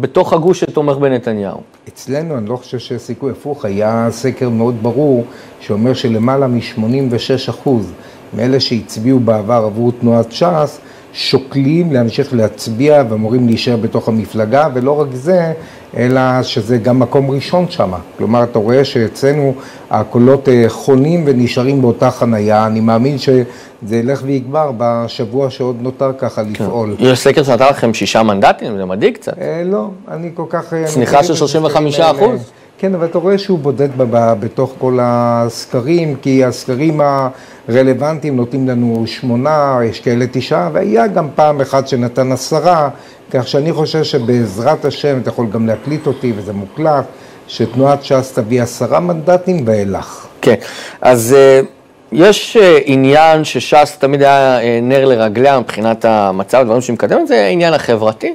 בתוך הגוש שתומך בנתניהו. אצלנו, אני לא חושב שיש סיכוי הפוך, היה סקר מאוד ברור, שאומר שלמעלה מ-86% מאלה שהצביעו בעבר עבור תנועת ש"ס, שוקלים להמשיך להצביע ואמורים להישאר בתוך המפלגה, ולא רק זה, אלא שזה גם מקום ראשון שם. כלומר, אתה רואה שאצלנו הקולות אה, חונים ונשארים באותה חנייה. אני מאמין שזה ילך ויגבר בשבוע שעוד נותר ככה לפעול. יש סקר שנתן לכם שישה מנדטים, זה מדאיג קצת. אה, לא, אני כל כך... אה, צניחה של את הסקרים 35%? האלה. כן, אבל אתה רואה שהוא בודד בתוך כל הסקרים, כי הסקרים הרלוונטיים נותנים לנו שמונה, יש כאלה תשעה, והיה גם פעם אחת שנתן עשרה, כך שאני חושב שבעזרת השם, אתה יכול גם להקליט אותי וזה מוקלט, שתנועת ש"ס תביא עשרה מנדטים ואילך. כן, אז אה, יש אה, עניין שש"ס תמיד היה אה, נר לרגליה מבחינת המצב, הדברים שהיא מקדמת, זה העניין החברתי.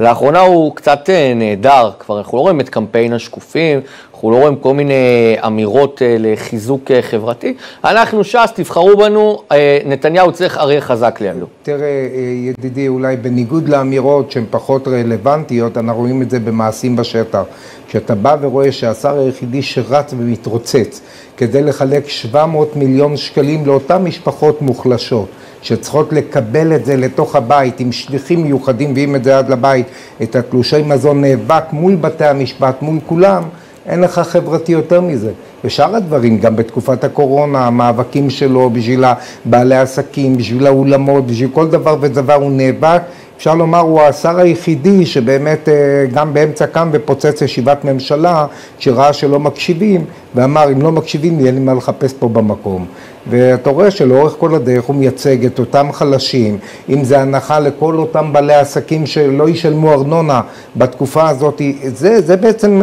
לאחרונה הוא קצת אה, נהדר, כבר אנחנו לא רואים את קמפיין השקופים, אנחנו לא רואים כל מיני אמירות אה, לחיזוק אה, חברתי. אנחנו ש"ס, תבחרו בנו, אה, נתניהו צריך אריה חזק לידו. תראה, אה, ידידי, אולי בניגוד לאמירות שהן פחות רלוונטיות, אנחנו רואים את זה במעשים בשטח. כשאתה בא ורואה שהשר היחידי שרץ ומתרוצץ כדי לחלק 700 מיליון שקלים לאותן משפחות מוחלשות, שצריכות לקבל את זה לתוך הבית עם שליחים מיוחדים, ואם את זה עד לבית, את התלושי מזון נאבק מול בתי המשפט, מול כולם, אין לך חברתי יותר מזה. ושאר הדברים, גם בתקופת הקורונה, המאבקים שלו בשביל בעלי העסקים, בשביל האולמות, בשביל כל דבר ודבר הוא נאבק. אפשר לומר, הוא השר היחידי שבאמת אה, גם באמצע קם ופוצץ ישיבת ממשלה, כשראה שלא מקשיבים, ואמר, אם לא מקשיבים אין לי מה לחפש פה במקום. ואתה רואה שלאורך כל הדרך הוא מייצג את אותם חלשים, אם זה הנחה לכל אותם בעלי עסקים שלא ישלמו ארנונה בתקופה הזאת, זה, זה בעצם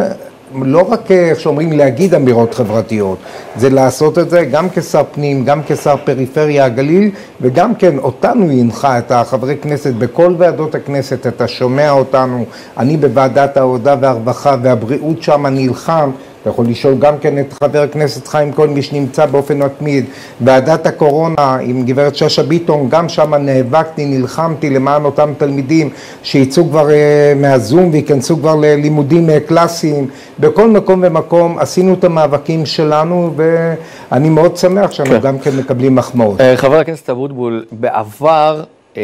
לא רק, איך שאומרים, להגיד אמירות חברתיות, זה לעשות את זה גם כשר פנים, גם כשר פריפריה הגליל, וגם כן אותנו הנחה, את החברי כנסת בכל ועדות הכנסת, אתה שומע אותנו, אני בוועדת העבודה והרווחה והבריאות שם נלחם אתה יכול לשאול גם כן את חבר הכנסת חיים כהן, מי שנמצא באופן מתמיד. ועדת הקורונה עם גברת שאשא ביטון, גם שם נאבקתי, נלחמתי למען אותם תלמידים שיצאו כבר uh, מהזום וייכנסו כבר ללימודים uh, קלאסיים. בכל מקום ומקום עשינו את המאבקים שלנו, ואני מאוד שמח שאנחנו כן. גם כן מקבלים מחמאות. Uh, חבר הכנסת אבוטבול, בעבר uh,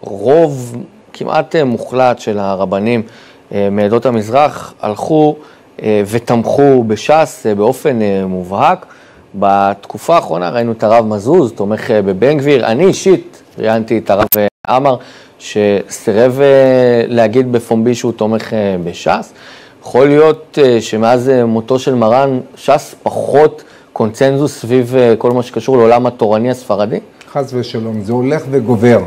רוב כמעט uh, מוחלט של הרבנים uh, מעדות המזרח הלכו אה, ותמכו בש"ס אה, באופן אה, מובהק. בתקופה האחרונה ראינו את הרב מזוז, תומך בבן גביר. אני אישית ראיינתי את הרב עמר, שסירב להגיד בפומבי שהוא תומך בש"ס. יכול להיות שמאז מותו של מרן, ש"ס פחות קונצנזוס סביב כל מה שקשור לעולם התורני הספרדי? חס ושלום, זה הולך וגובר.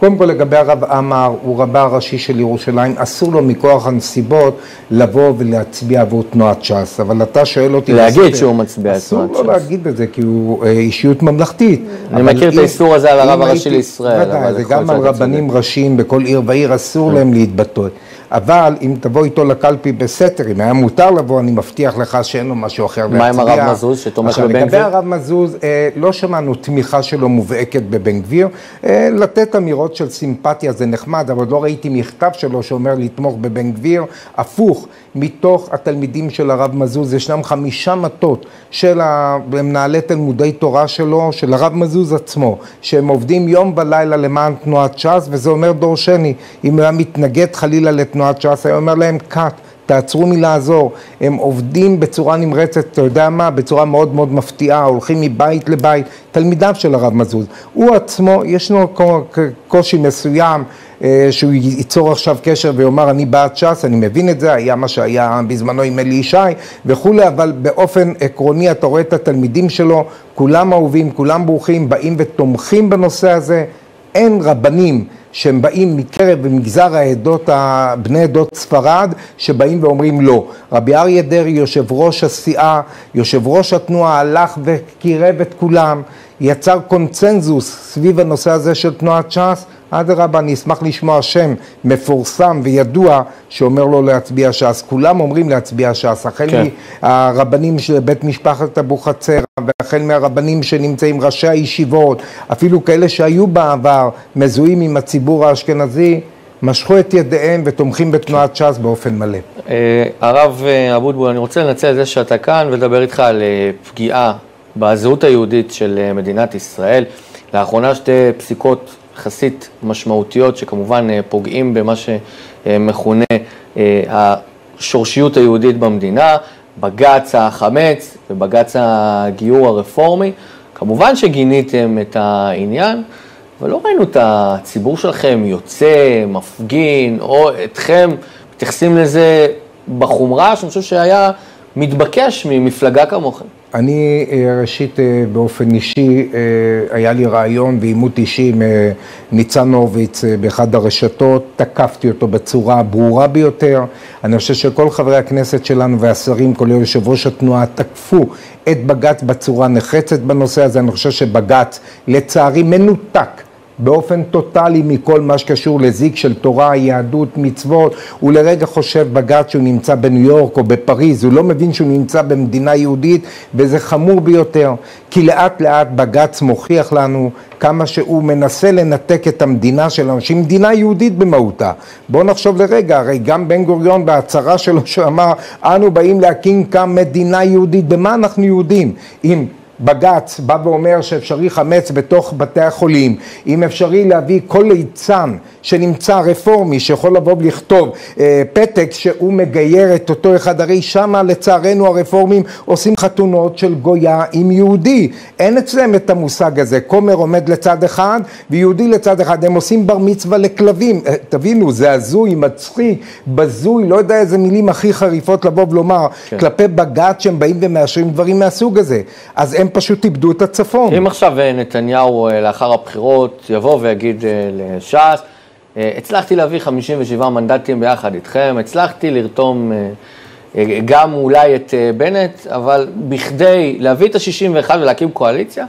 קודם כל לגבי הרב עמאר, הוא רבה הראשי של ירושלים, אסור לו מכוח הנסיבות לבוא ולהצביע עבור תנועת ש"ס, אבל אתה שואל אותי... להגיד בסדר, שהוא מצביע תנועת ש"ס. אסור לו להגיד את זה, כי הוא אה, אישיות ממלכתית. אני מכיר את האיסור הזה על הרב הראשי לישראל. ודאי, זה גם על רבנים ראשיים בכל עיר ועיר, אסור להם להתבטא. אבל אם תבוא איתו לקלפי בסתר, אם היה מותר לבוא, אני מבטיח לך שאין לו משהו אחר להצביע. מה עם הרב מזוז שתומך בבן גביר? לגבי הרב מזוז, אה, לא שמענו תמיכה שלו מובהקת בבן גביר. אה, לתת אמירות של סימפתיה זה נחמד, אבל לא ראיתי מכתב שלו שאומר לתמוך בבן גביר. הפוך, מתוך התלמידים של הרב מזוז ישנם חמישה מטות של מנהלי תלמודי תורה שלו, של הרב מזוז עצמו, שהם עובדים יום ולילה למען תנועת ש"ס, וזה אומר דורשני. אם הוא היה מתנגד חלילה לתנועת ש"ס, היה אומר להם קאט. תעצרו מלעזור, הם עובדים בצורה נמרצת, אתה יודע מה, בצורה מאוד מאוד מפתיעה, הולכים מבית לבית, תלמידיו של הרב מזוז. הוא עצמו, ישנו קושי מסוים אה, שהוא ייצור עכשיו קשר ויאמר אני בעד ש"ס, אני מבין את זה, היה מה שהיה בזמנו עם אלי ישי וכולי, אבל באופן עקרוני אתה רואה את התלמידים שלו, כולם אהובים, כולם ברוכים, באים ותומכים בנושא הזה, אין רבנים שהם באים מקרב במגזר העדות, בני עדות ספרד, שבאים ואומרים לא. רבי אריה דרעי, יושב ראש הסיעה, יושב ראש התנועה, הלך וקירב את כולם, יצר קונצנזוס סביב הנושא הזה של תנועת ש"ס, אדרבה, אני אשמח לשמוע שם מפורסם וידוע שאומר לו להצביע ש"ס. כולם אומרים להצביע ש"ס, החל כן. מהרבנים של בית משפחת אבוחצירא, והחל מהרבנים שנמצאים, ראשי הישיבות, אפילו כאלה שהיו בעבר מזוהים עם הציבור האשכנזי, משכו את ידיהם ותומכים בתנועת ש"ס באופן מלא. אה, הרב אה, אבוטבול, אני רוצה לנצל את זה שאתה כאן ולדבר איתך על אה, פגיעה בזהות היהודית של מדינת ישראל. לאחרונה שתי פסיקות יחסית משמעותיות, שכמובן אה, פוגעים במה שמכונה אה, השורשיות היהודית במדינה, בג"ץ החמץ ובג"ץ הגיור הרפורמי. כמובן שגיניתם את העניין, אבל לא ראינו את הציבור שלכם יוצא, מפגין, או אתכם מתייחסים לזה בחומרה, שאני חושב שהיה מתבקש ממפלגה כמוכם. אני אה, ראשית אה, באופן אישי, אה, היה לי רעיון ועימות אישי עם ניצן הורוביץ באחד הרשתות, תקפתי אותו בצורה הברורה ביותר. אני חושב שכל חברי הכנסת שלנו והשרים, כולל יושב ראש התנועה, תקפו את בג"ץ בצורה נחרצת בנושא הזה. אני חושב שבג"ץ, לצערי, מנותק. באופן טוטאלי מכל מה שקשור לזיק של תורה, יהדות, מצוות. הוא לרגע חושב בג"ץ שהוא נמצא בניו יורק או בפריז, הוא לא מבין שהוא נמצא במדינה יהודית, וזה חמור ביותר. כי לאט לאט בג"ץ מוכיח לנו כמה שהוא מנסה לנתק את המדינה שלנו, שהיא מדינה יהודית במהותה. בואו נחשוב לרגע, הרי גם בן גוריון בהצהרה שלו שאמר, אנו באים להקים כאן מדינה יהודית, במה אנחנו יהודים? אם בג"ץ בא ואומר שאפשרי חמץ בתוך בתי החולים, אם אפשרי להביא כל ליצן שנמצא רפורמי שיכול לבוא ולכתוב אה, פתק שהוא מגייר את אותו אחד, הרי שמה לצערנו הרפורמים עושים חתונות של גויה עם יהודי, אין אצלם את המושג הזה, כומר עומד לצד אחד ויהודי לצד אחד, הם עושים בר מצווה לכלבים, אה, תבינו זה הזוי, מצחיק, בזוי, לא יודע איזה מילים הכי חריפות לבוא ולומר כן. כלפי בג"ץ שהם באים ומאשרים דברים מהסוג הזה, אז הם פשוט איבדו את הצפון. אם עכשיו אה, נתניהו אה, לאחר הבחירות יבוא ויגיד לש"ס אה, הצלחתי להביא 57 מנדטים ביחד איתכם, הצלחתי לרתום גם אולי את בנט, אבל בכדי להביא את ה-61 ולהקים קואליציה,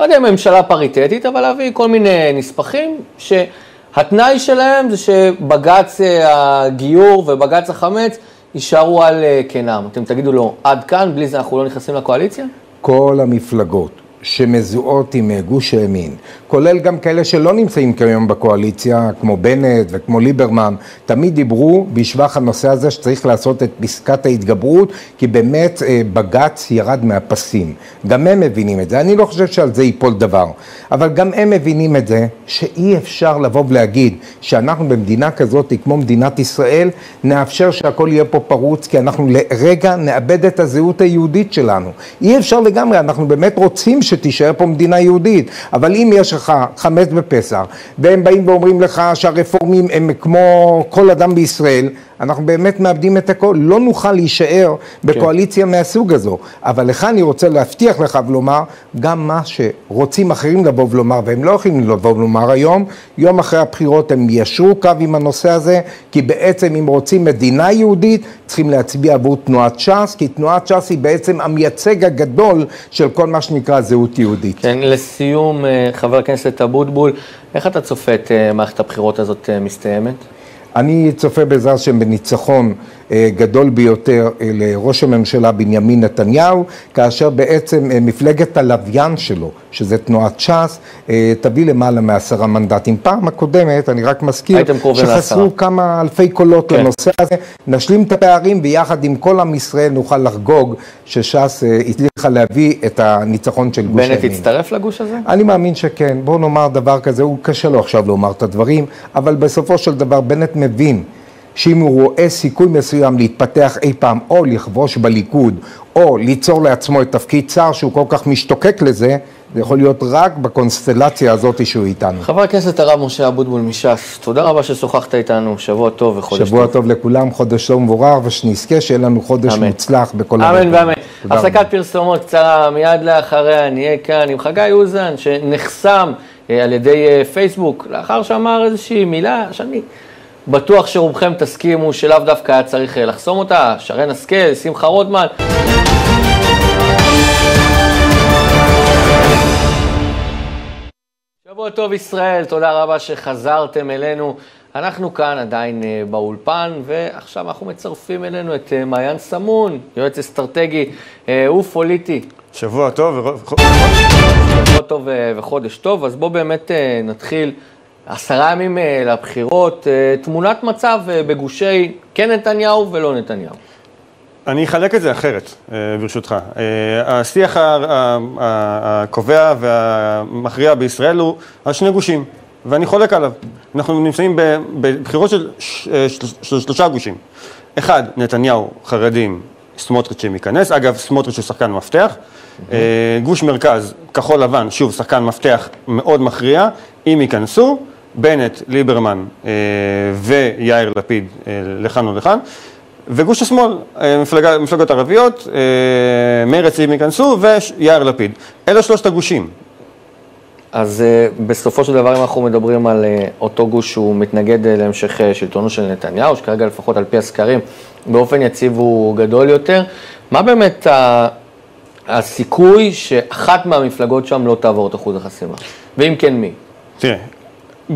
לא יודע אם ממשלה פריטטית, אבל להביא כל מיני נספחים, שהתנאי שלהם זה שבג"ץ הגיור ובג"ץ החמץ יישארו על כנם. אתם תגידו לו, עד כאן, בלי זה אנחנו לא נכנסים לקואליציה? כל המפלגות שמזוהות עם אה, גוש הימין, כולל גם כאלה שלא נמצאים כיום בקואליציה, כמו בנט וכמו ליברמן, תמיד דיברו בשבח הנושא הזה שצריך לעשות את פסקת ההתגברות, כי באמת אה, בג"ץ ירד מהפסים. גם הם מבינים את זה, אני לא חושב שעל זה ייפול דבר, אבל גם הם מבינים את זה שאי אפשר לבוא ולהגיד שאנחנו במדינה כזאת, כמו מדינת ישראל, נאפשר שהכל יהיה פה פרוץ, כי אנחנו לרגע נאבד את הזהות היהודית שלנו. אי אפשר לגמרי, אנחנו באמת רוצים שתישאר פה מדינה יהודית. אבל אם יש לך חמץ בפסח, והם באים ואומרים לך שהרפורמים הם כמו כל אדם בישראל, אנחנו באמת מאבדים את הכל, לא נוכל להישאר בקואליציה כן. מהסוג הזו. אבל לך אני רוצה להבטיח לך ולומר, גם מה שרוצים אחרים לבוא ולומר, והם לא יכולים לבוא ולומר היום, יום אחרי הבחירות הם ישרו קו עם הנושא הזה, כי בעצם אם רוצים מדינה יהודית, צריכים להצביע עבור תנועת ש"ס, כי תנועת ש"ס היא בעצם המייצג הגדול של כל מה שנקרא זהות יהודית. כן, לסיום, אה, חבר הכנסת אבוטבול, איך אתה צופה את אה, מערכת הבחירות הזאת אה, מסתיימת? אני צופה בעזרת השם בניצחון גדול ביותר אה, לראש הממשלה בנימין נתניהו, כאשר בעצם אה, מפלגת הלוויין שלו, שזה תנועת ש"ס, תביא למעלה מעשרה מנדטים. פעם הקודמת, אני רק מזכיר, שחסרו כמה אלפי קולות כן. לנושא הזה, נשלים את הפערים ויחד עם כל עם ישראל נוכל לחגוג שש"ס הצליחה להביא את הניצחון של גוש הימין. בנט יצטרף לגוש הזה? אני מאמין שכן. בואו נאמר דבר כזה, הוא קשה לו עכשיו לומר את הדברים, אבל בסופו של דבר בנט מבין שאם הוא רואה סיכוי מסוים להתפתח אי פעם או לכבוש בליכוד או ליצור לעצמו את תפקיד שר שהוא כל כך משתוקק לזה, זה יכול להיות רק בקונסטלציה הזאת שהוא איתנו. חבר הכנסת הרב משה אבוטבול מש"ס, תודה רבה ששוחחת איתנו, שבוע טוב וחודש שבוע טוב. שבוע טוב לכולם, חודש טוב מבורך, ושנזכה שיהיה לנו חודש אמן. מוצלח בכל. אמן ואמן. הפסקת פרסומות קצרה, מיד לאחריה נהיה כאן עם חגי אוזן, שנחסם אה, על ידי אה, פייסבוק, לאחר שאמר איזושהי מילה שאני... בטוח שרובכם תסכימו שלאו דווקא היה צריך אה, לחסום אותה, שרן השכל, שמחה רוטמן. שבוע טוב ישראל, תודה רבה שחזרתם אלינו. אנחנו כאן עדיין אה, באולפן, ועכשיו אנחנו מצרפים אלינו את אה, מעיין סמון, יועץ אסטרטגי ופוליטי. שבוע טוב. שבוע טוב וחודש טוב, אז בואו באמת נתחיל. עשרה ימים אה, לבחירות, אה, תמונת מצב אה, בגושי כן נתניהו ולא נתניהו. אני אחלק את זה אחרת, ברשותך. השיח הקובע והמכריע בישראל הוא על שני גושים, ואני חולק עליו. אנחנו נמצאים בבחירות של שלושה גושים. אחד, נתניהו, חרדים, סמוטריץ' ייכנס. אגב, סמוטריץ' הוא שחקן מפתח. גוש מרכז, כחול לבן, שוב, שחקן מפתח מאוד מכריע. אם ייכנסו, בנט, ליברמן אה, ויאיר לפיד אה, לכאן או לכאן. וגוש השמאל, אה, מפלגה, מפלגות ערביות, אה, מרצ אם ייכנסו, ויאיר לפיד. אלה שלושת הגושים. אז בסופו של דבר, אם אנחנו מדברים על אותו גוש שהוא מתנגד להמשך שלטונו של נתניהו, שכרגע לפחות על פי הסקרים, באופן יציב הוא גדול יותר, מה באמת ה... הסיכוי שאחת מהמפלגות שם לא תעבור את אחוז החסימה? ואם כן, מי? תראה,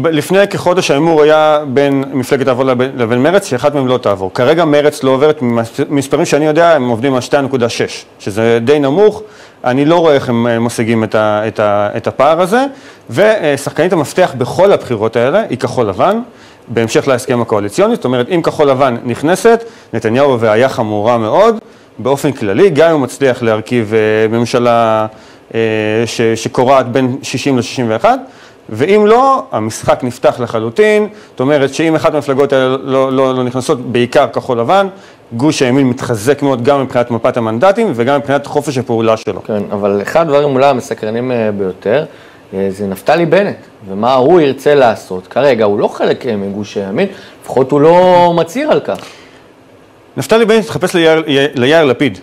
לפני כחודש ההימור היה בין מפלגת העבודה לבין מרץ, שאחת מהם לא תעבור. כרגע מרץ לא עוברת, מספרים שאני יודע, הם עובדים על 2.6, שזה די נמוך. אני לא רואה איך הם אה, משיגים את, ה, את, ה, את הפער הזה, ושחקנית המפתח בכל הבחירות האלה היא כחול לבן, בהמשך להסכם הקואליציוני, זאת אומרת, אם כחול לבן נכנסת, נתניהו בעיה חמורה מאוד, באופן כללי, גם אם הוא מצליח להרכיב אה, ממשלה אה, שקורעת בין 60 ל-61, ואם לא, המשחק נפתח לחלוטין, זאת אומרת שאם אחת מהמפלגות האלה לא, לא, לא נכנסות, בעיקר כחול לבן, גוש הימין מתחזק מאוד גם מבחינת מפת המנדטים וגם מבחינת חופש הפעולה שלו. כן, אבל אחד הדברים אולי המסקרנים אה, ביותר, אה, זה נפתלי בנט, ומה הוא ירצה לעשות. כרגע הוא לא חלק אה, מגוש הימין, לפחות הוא לא מצהיר על כך. נפתלי בנט התחפש ליאיר, ליאיר לפיד,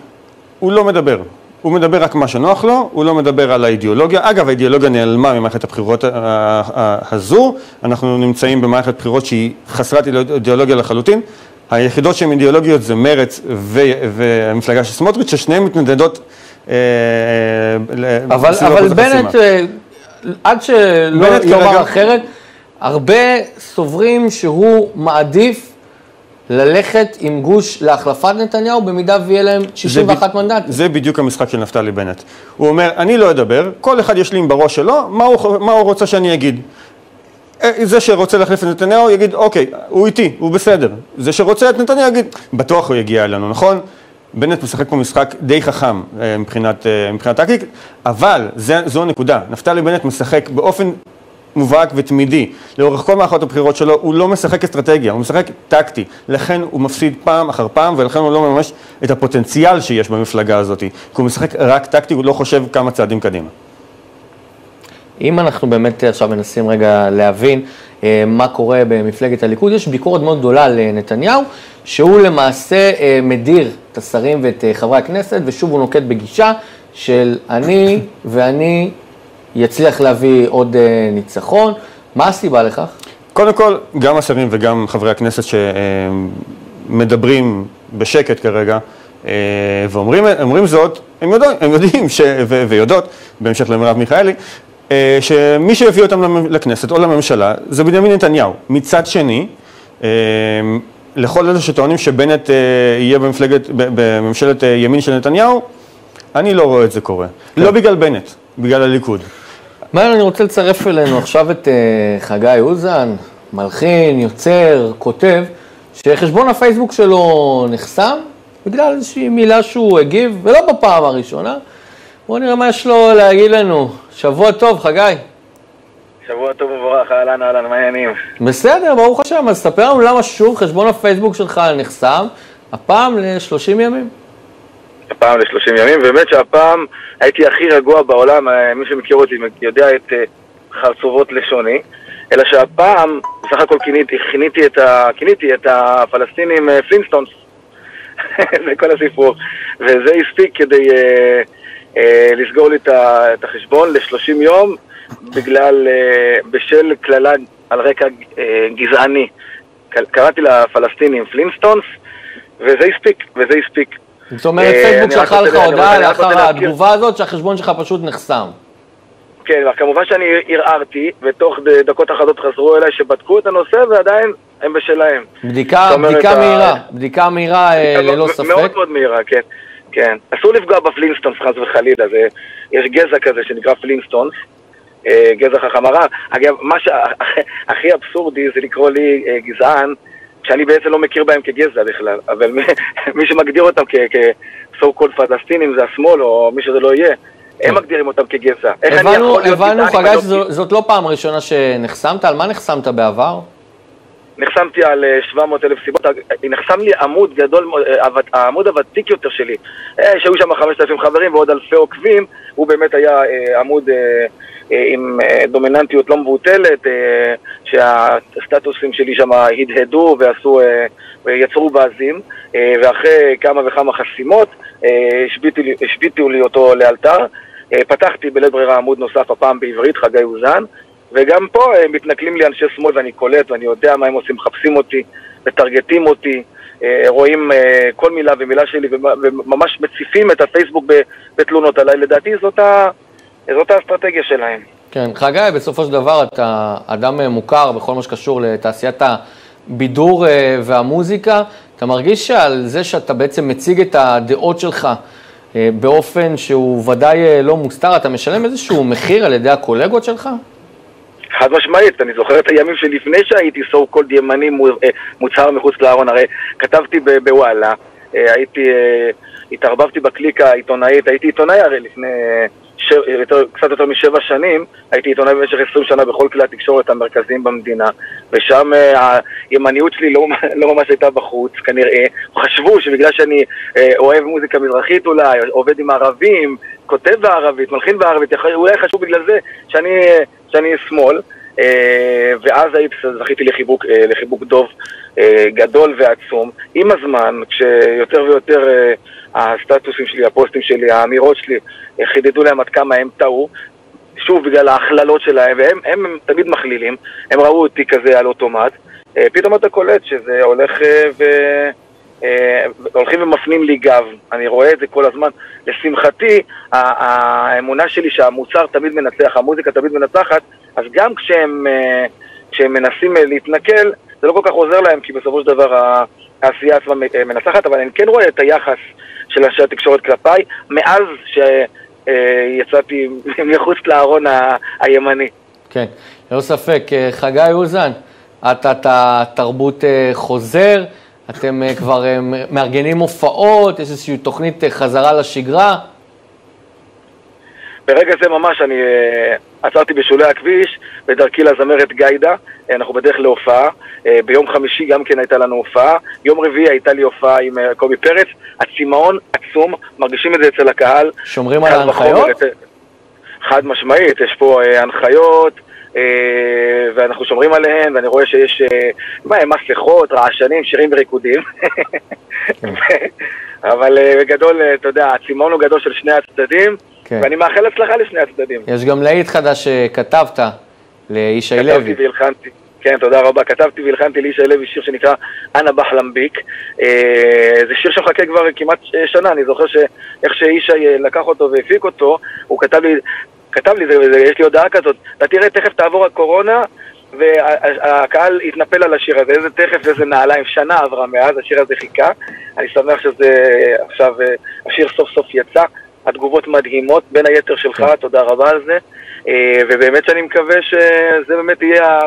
הוא לא מדבר. הוא מדבר רק מה שנוח לו, הוא לא מדבר על האידיאולוגיה. אגב, האידיאולוגיה נעלמה ממערכת הבחירות הזו, אנחנו נמצאים במערכת בחירות שהיא חסרת אידיאולוגיה לחלוטין. היחידות שהן אידיאולוגיות זה מרץ והמפלגה של סמוטריץ', ששניהן מתנדדות אה, אבל, אבל בנט, אה, עד שלא יאמר אחרת, הרבה סוברים שהוא מעדיף ללכת עם גוש להחלפת נתניהו, במידה ויהיה להם 61 מנדטים. זה בדיוק המשחק של נפתלי בנט. הוא אומר, אני לא אדבר, כל אחד ישלים בראש שלו, מה הוא, מה הוא רוצה שאני אגיד. אה, זה שרוצה להחליף את נתניהו יגיד, אוקיי, הוא איתי, הוא בסדר. זה שרוצה את נתניהו יגיד, בטוח הוא יגיע אלינו, נכון? בנט משחק פה משחק די חכם אה, מבחינת, אה, מבחינת טקטיק, אבל זה, זו הנקודה. נפתלי בנט משחק באופן מובהק ותמידי לאורך כל מערכות הבחירות שלו, הוא לא משחק אסטרטגיה, הוא משחק טקטי. לכן הוא מפסיד פעם אחר פעם, ולכן הוא לא מממש את הפוטנציאל שיש במפלגה הזאת. כי הוא משחק רק טקטי, הוא לא חושב כמה צעדים קדימה. אם אנחנו באמת עכשיו מנסים רגע להבין אה, מה קורה במפלגת הליכוד, יש ביקורת מאוד גדולה לנתניהו, שהוא למעשה אה, מדיר את השרים ואת אה, חברי הכנסת, ושוב הוא נוקט בגישה של אני ואני יצליח להביא עוד אה, ניצחון. מה הסיבה לכך? קודם כל, גם השרים וגם חברי הכנסת שמדברים בשקט כרגע, אה, ואומרים זאת, הם, יודע, הם יודעים ש, ו, ויודעות, בהמשך למרב מיכאלי, אה, שמי שיביא אותם לכנסת או לממשלה זה בנימין נתניהו. מצד שני, לכל אלה שטוענים שבנט יהיה במפלגת, בממשלת ימין של נתניהו, אני לא רואה את זה קורה. כן. לא בגלל בנט, בגלל הליכוד. מאיר, אני רוצה לצרף אלינו עכשיו את uh, חגי אוזן, מלחין, יוצר, כותב, שחשבון הפייסבוק שלו נחסם בגלל איזושהי מילה שהוא הגיב, ולא בפעם הראשונה. בואו נראה מה יש לו להגיד לנו. שבוע טוב, חגי. שבוע טוב ומבורך, אהלן אהלן, מה העניינים? בסדר, ברוך השם, אז ספר לנו למה שוב חשבון הפייסבוק שלך נחסם, הפעם ל-30 ימים. הפעם ל-30 ימים, ובאמת שהפעם הייתי הכי רגוע בעולם, אה, מי שמכיר אותי יודע את אה, חרצובות לשוני, אלא שהפעם, בסך הכל כיניתי, כיניתי את, ה, כיניתי את הפלסטינים אה, פלינסטונס, זה כל הסיפור, וזה הספיק כדי אה, אה, לסגור לי את החשבון ל-30 יום, בגלל, אה, בשל קללה על רקע אה, גזעני. קראתי לפלסטינים פלינסטונס, וזה הספיק, וזה הספיק. זאת אומרת, אה, פייסבוק שלחה לך הודעה לאחר התגובה הזאת שהחשבון שלך פשוט נחסם. כן, כמובן שאני ערערתי, ותוך דקות אחדות חזרו אליי שבדקו את הנושא ועדיין הם בשלהם. בדיקה, בדיקה מהירה, בדיקה מהירה אה, ללא ספק. מאוד מאוד מהירה, כן. כן. אסור לפגוע בפלינסטונס חס וחלילה, זה, יש גזע כזה שנקרא פלינסטונס, אה, גזע חכם הרע. אגב, מה שהכי אבסורדי זה לקרוא לי גזען, שאני בעצם לא מכיר בהם כגזע בכלל, אבל מי, מי שמגדיר אותם כ-so called פלסטינים זה השמאל, או מי שזה לא יהיה, הם מגדירים אותם כגזע. הבנו, הבנו, חגי, שזאת לא פעם ראשונה שנחסמת, על מה נחסמת בעבר? נחסמתי על אה, 700 אלף סיבות, נחסם לי עמוד גדול, אה, העמוד הוותיק יותר שלי, אה, שהיו שם 5,000 חברים ועוד אלפי עוקבים, הוא באמת היה אה, עמוד אה, אה, עם אה, דומיננטיות לא מבוטלת, אה, שהסטטוסים שלי שם הדהדו ועשו, אה, יצרו באזים, אה, ואחרי כמה וכמה חסימות, אה, השביתו לי אותו לאלתר. אה, פתחתי בלית ברירה עמוד נוסף, הפעם בעברית, חגי אוזן, וגם פה אה, מתנכלים לי אנשי שמאל ואני קולט ואני יודע מה הם עושים, מחפשים אותי, מטרגטים אותי, אה, רואים אה, כל מילה ומילה שלי ומ- וממש מציפים את הפייסבוק בתלונות עליי, לדעתי זאת, ה, זאת האסטרטגיה שלהם. כן, חגי, בסופו של דבר אתה אדם מוכר בכל מה שקשור לתעשיית הבידור והמוזיקה. אתה מרגיש שעל זה שאתה בעצם מציג את הדעות שלך באופן שהוא ודאי לא מוסתר, אתה משלם איזשהו מחיר על ידי הקולגות שלך? חד משמעית, אני זוכר את הימים שלפני שהייתי so called ימני אה, מוצהר מחוץ לארון, הרי כתבתי בוואלה, אה, הייתי, אה, התערבבתי בקליקה העיתונאית, הייתי עיתונאי הרי לפני ש... יותר, קצת יותר משבע שנים, הייתי עיתונאי במשך עשרים שנה בכל כלי התקשורת המרכזיים במדינה, ושם הימניות שלי לא, לא ממש הייתה בחוץ, כנראה, חשבו שבגלל שאני אוהב מוזיקה מזרחית אולי, עובד עם ערבים, כותב בערבית, מלחין בערבית, אולי חשבו בגלל זה שאני, שאני שמאל, אה, ואז זכיתי לחיבוק, אה, לחיבוק דוב אה, גדול ועצום. עם הזמן, כשיותר ויותר הסטטוסים שלי, הפוסטים שלי, האמירות שלי, חידדו להם עד כמה הם טעו, שוב בגלל ההכללות שלהם, והם הם, הם תמיד מכלילים, הם ראו אותי כזה על אוטומט, פתאום אתה קולט שזה הולך ו... אה, הולכים ומפנים לי גב, אני רואה את זה כל הזמן. לשמחתי, האמונה שלי שהמוצר תמיד מנצח, המוזיקה תמיד מנצחת, אז גם כשהם, אה, כשהם מנסים אה, להתנכל, זה לא כל כך עוזר להם, כי בסופו של דבר העשייה עצמה מנצחת, אבל אני כן רואה את היחס של אנשי התקשורת כלפיי, מאז שיצאתי מחוץ לארון הימני. כן, ללא ספק. חגי אוזן, אתה, תרבות חוזר, אתם אה, כבר אה, מארגנים הופעות, יש איזושהי תוכנית אה, חזרה לשגרה. ברגע זה ממש אני עצרתי בשולי הכביש בדרכי לזמרת גיידה, אנחנו בדרך להופעה, ביום חמישי גם כן הייתה לנו הופעה, יום רביעי הייתה לי הופעה עם קובי פרץ, הצמאון עצום, מרגישים את זה אצל הקהל. שומרים על ההנחיות? חד משמעית, יש פה הנחיות, ואנחנו שומרים עליהן, ואני רואה שיש אה, מסכות, רעשנים, שירים וריקודים. אבל אה, בגדול, אה, אתה יודע, הצמאון הוא גדול של שני הצדדים, כן. ואני מאחל הצלחה לשני הצדדים. יש גם להיט חדש שכתבת לישי כתבתי לוי. והלחנתי, כן, תודה רבה. כתבתי והלחנתי לישי לוי שיר שנקרא אנה בחלמביק. אה, זה שיר שמחכה כבר כמעט אה, שנה, אני זוכר שאיך שישי אה, לקח אותו והפיק אותו, הוא כתב לי, כתב לי, זה, זה, יש לי הודעה כזאת, אתה תראה, תכף תעבור הקורונה, והקהל יתנפל על השיר הזה, איזה תכף ואיזה נעליים, שנה עברה מאז, השיר הזה חיכה. אני שמח שזה עכשיו, אה, השיר סוף סוף יצא. התגובות מדהימות, בין היתר שלך, תודה רבה על זה. אה, ובאמת שאני מקווה שזה באמת יהיה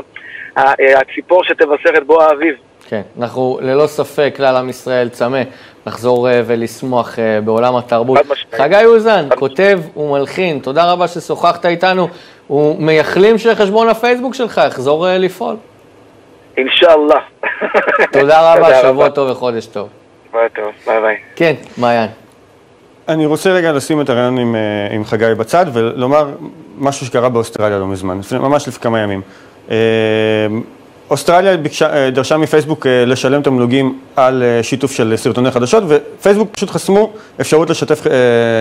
אה, הציפור שתבשר את בוא האביב. כן, אנחנו ללא ספק, כלל עם ישראל צמא, לחזור אה, ולשמוח אה, בעולם התרבות. חגי אוזן, כותב ומלחין, תודה רבה ששוחחת איתנו. אנו מייחלים שחשבון הפייסבוק שלך יחזור אה, לפעול. אינשאללה. תודה רבה, שבוע טוב וחודש טוב. ביי טוב, ביי ביי. כן, מעיין. אני רוצה רגע לשים את הרעיון עם, עם חגי בצד ולומר משהו שקרה באוסטרליה לא מזמן, ממש לפני כמה ימים. אוסטרליה ביקשה, אה, דרשה מפייסבוק אה, לשלם תמלוגים על אה, שיתוף של סרטוני חדשות, ופייסבוק פשוט חסמו אפשרות לשתף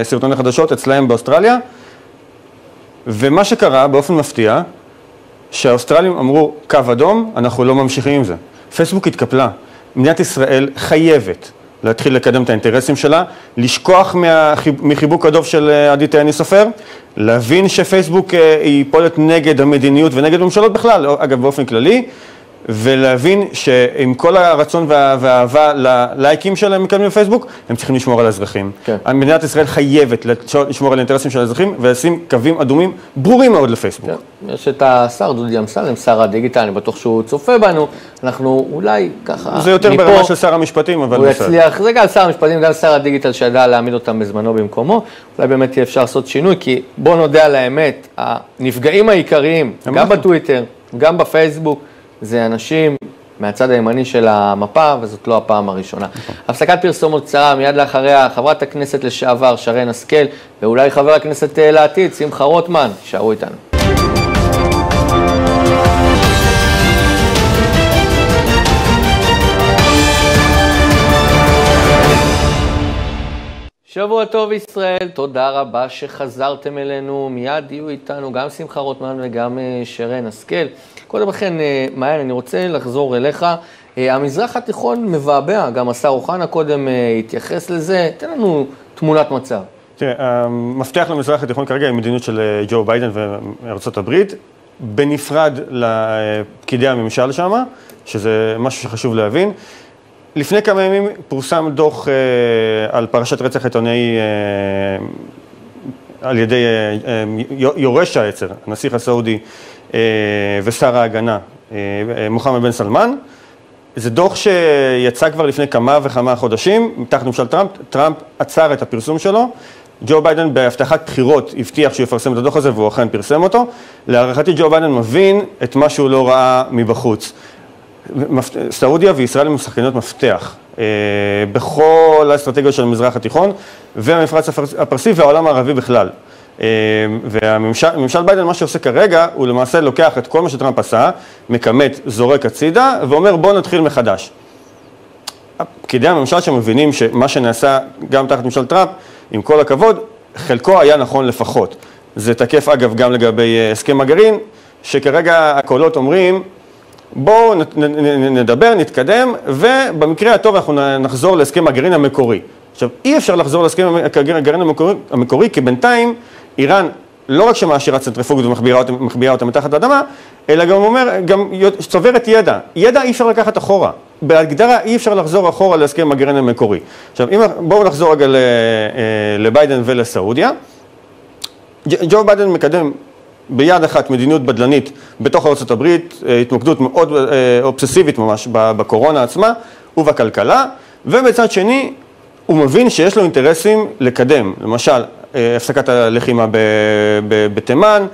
סרטוני חדשות אצלהם באוסטרליה, ומה שקרה באופן מפתיע, שהאוסטרלים אמרו, קו אדום, אנחנו לא ממשיכים עם זה. פייסבוק התקפלה. מדינת ישראל חייבת להתחיל לקדם את האינטרסים שלה, לשכוח. מחיבוק הדוב של עדי תאני סופר, להבין שפייסבוק היא פועלת נגד המדיניות ונגד ממשלות בכלל, אגב באופן כללי, ולהבין שעם כל הרצון וה... והאהבה ללייקים שלהם מקדמים בפייסבוק, הם צריכים לשמור על האזרחים. כן. מדינת ישראל חייבת לשמור על האינטרסים של האזרחים ולשים קווים אדומים ברורים מאוד לפייסבוק. כן, יש את השר דודי אמסלם, שר הדיגיטל, אני בטוח שהוא צופה בנו, אנחנו אולי ככה, זה יותר מפה, ברמה של שר המשפטים, אבל הוא בסדר. יצליח, זה גם שר המשפטים, גם שר הדיגיטל שידע להעמיד אותם בזמנו במקומו, אולי באמת יהיה אפשר לעשות שינוי, כי בוא נודה על האמת, הנפגעים העיקריים, גם. בטוויטר, גם בפייסבוק, זה אנשים מהצד הימני של המפה, וזאת לא הפעם הראשונה. הפסקת פרסומות קצרה, מיד לאחריה חברת הכנסת לשעבר שרן השכל, ואולי חבר הכנסת אה, לעתיד, שמחה רוטמן, יישארו איתנו. שבוע טוב ישראל, תודה רבה שחזרתם אלינו, מיד יהיו איתנו גם שמחה רוטמן וגם אה, שרן השכל. קודם לכן, אה, מעיין, אני רוצה לחזור אליך. אה, המזרח התיכון מבעבע, גם השר אוחנה קודם התייחס לזה, תן לנו תמונת מצב. תראה, המפתח למזרח התיכון כרגע היא מדיניות של ג'ו ביידן הברית, בנפרד לפקידי הממשל שם, שזה משהו שחשוב להבין. לפני כמה ימים פורסם דוח אה, על פרשת רצח עיתונאי אה, על ידי אה, אה, יורש העצר, הנסיך הסעודי אה, ושר ההגנה, אה, אה, מוחמד בן סלמן. זה דוח שיצא כבר לפני כמה וכמה חודשים, תחת ממשל טראמפ, טראמפ עצר את הפרסום שלו. ג'ו ביידן בהבטחת בחירות הבטיח שהוא יפרסם את הדוח הזה והוא אכן פרסם אותו. להערכתי ג'ו ביידן מבין את מה שהוא לא ראה מבחוץ. סעודיה וישראל הם שחקניות מפתח אה, בכל האסטרטגיות של המזרח התיכון והמפרץ הפרסי והעולם הערבי בכלל. אה, והממשל ביידן, מה שעושה כרגע, הוא למעשה לוקח את כל מה שטראמפ עשה, מכמת, זורק הצידה, ואומר בואו נתחיל מחדש. פקידי הממשל שמבינים שמה שנעשה גם תחת ממשל טראמפ, עם כל הכבוד, חלקו היה נכון לפחות. זה תקף אגב גם לגבי אה, הסכם הגרעין, שכרגע הקולות אומרים בואו נדבר, נתקדם, ובמקרה הטוב אנחנו נחזור להסכם הגרעין המקורי. עכשיו, אי אפשר לחזור להסכם הגרעין המקורי, המקורי כי בינתיים איראן לא רק שמעשירה צנטריפוגות ומחביאה אותה מתחת לאדמה, אלא גם אומר, גם צוברת ידע. ידע אי אפשר לקחת אחורה. בהגדרה אי אפשר לחזור אחורה להסכם הגרעין המקורי. עכשיו, אם, בואו נחזור רגע אה, לביידן ולסעודיה. ג'ו ביידן מקדם ביד אחת מדיניות בדלנית בתוך ארה"ב, אה, התמקדות מאוד אה, אובססיבית ממש בקורונה עצמה ובכלכלה, ובצד שני הוא מבין שיש לו אינטרסים לקדם, למשל אה, הפסקת הלחימה בתימן,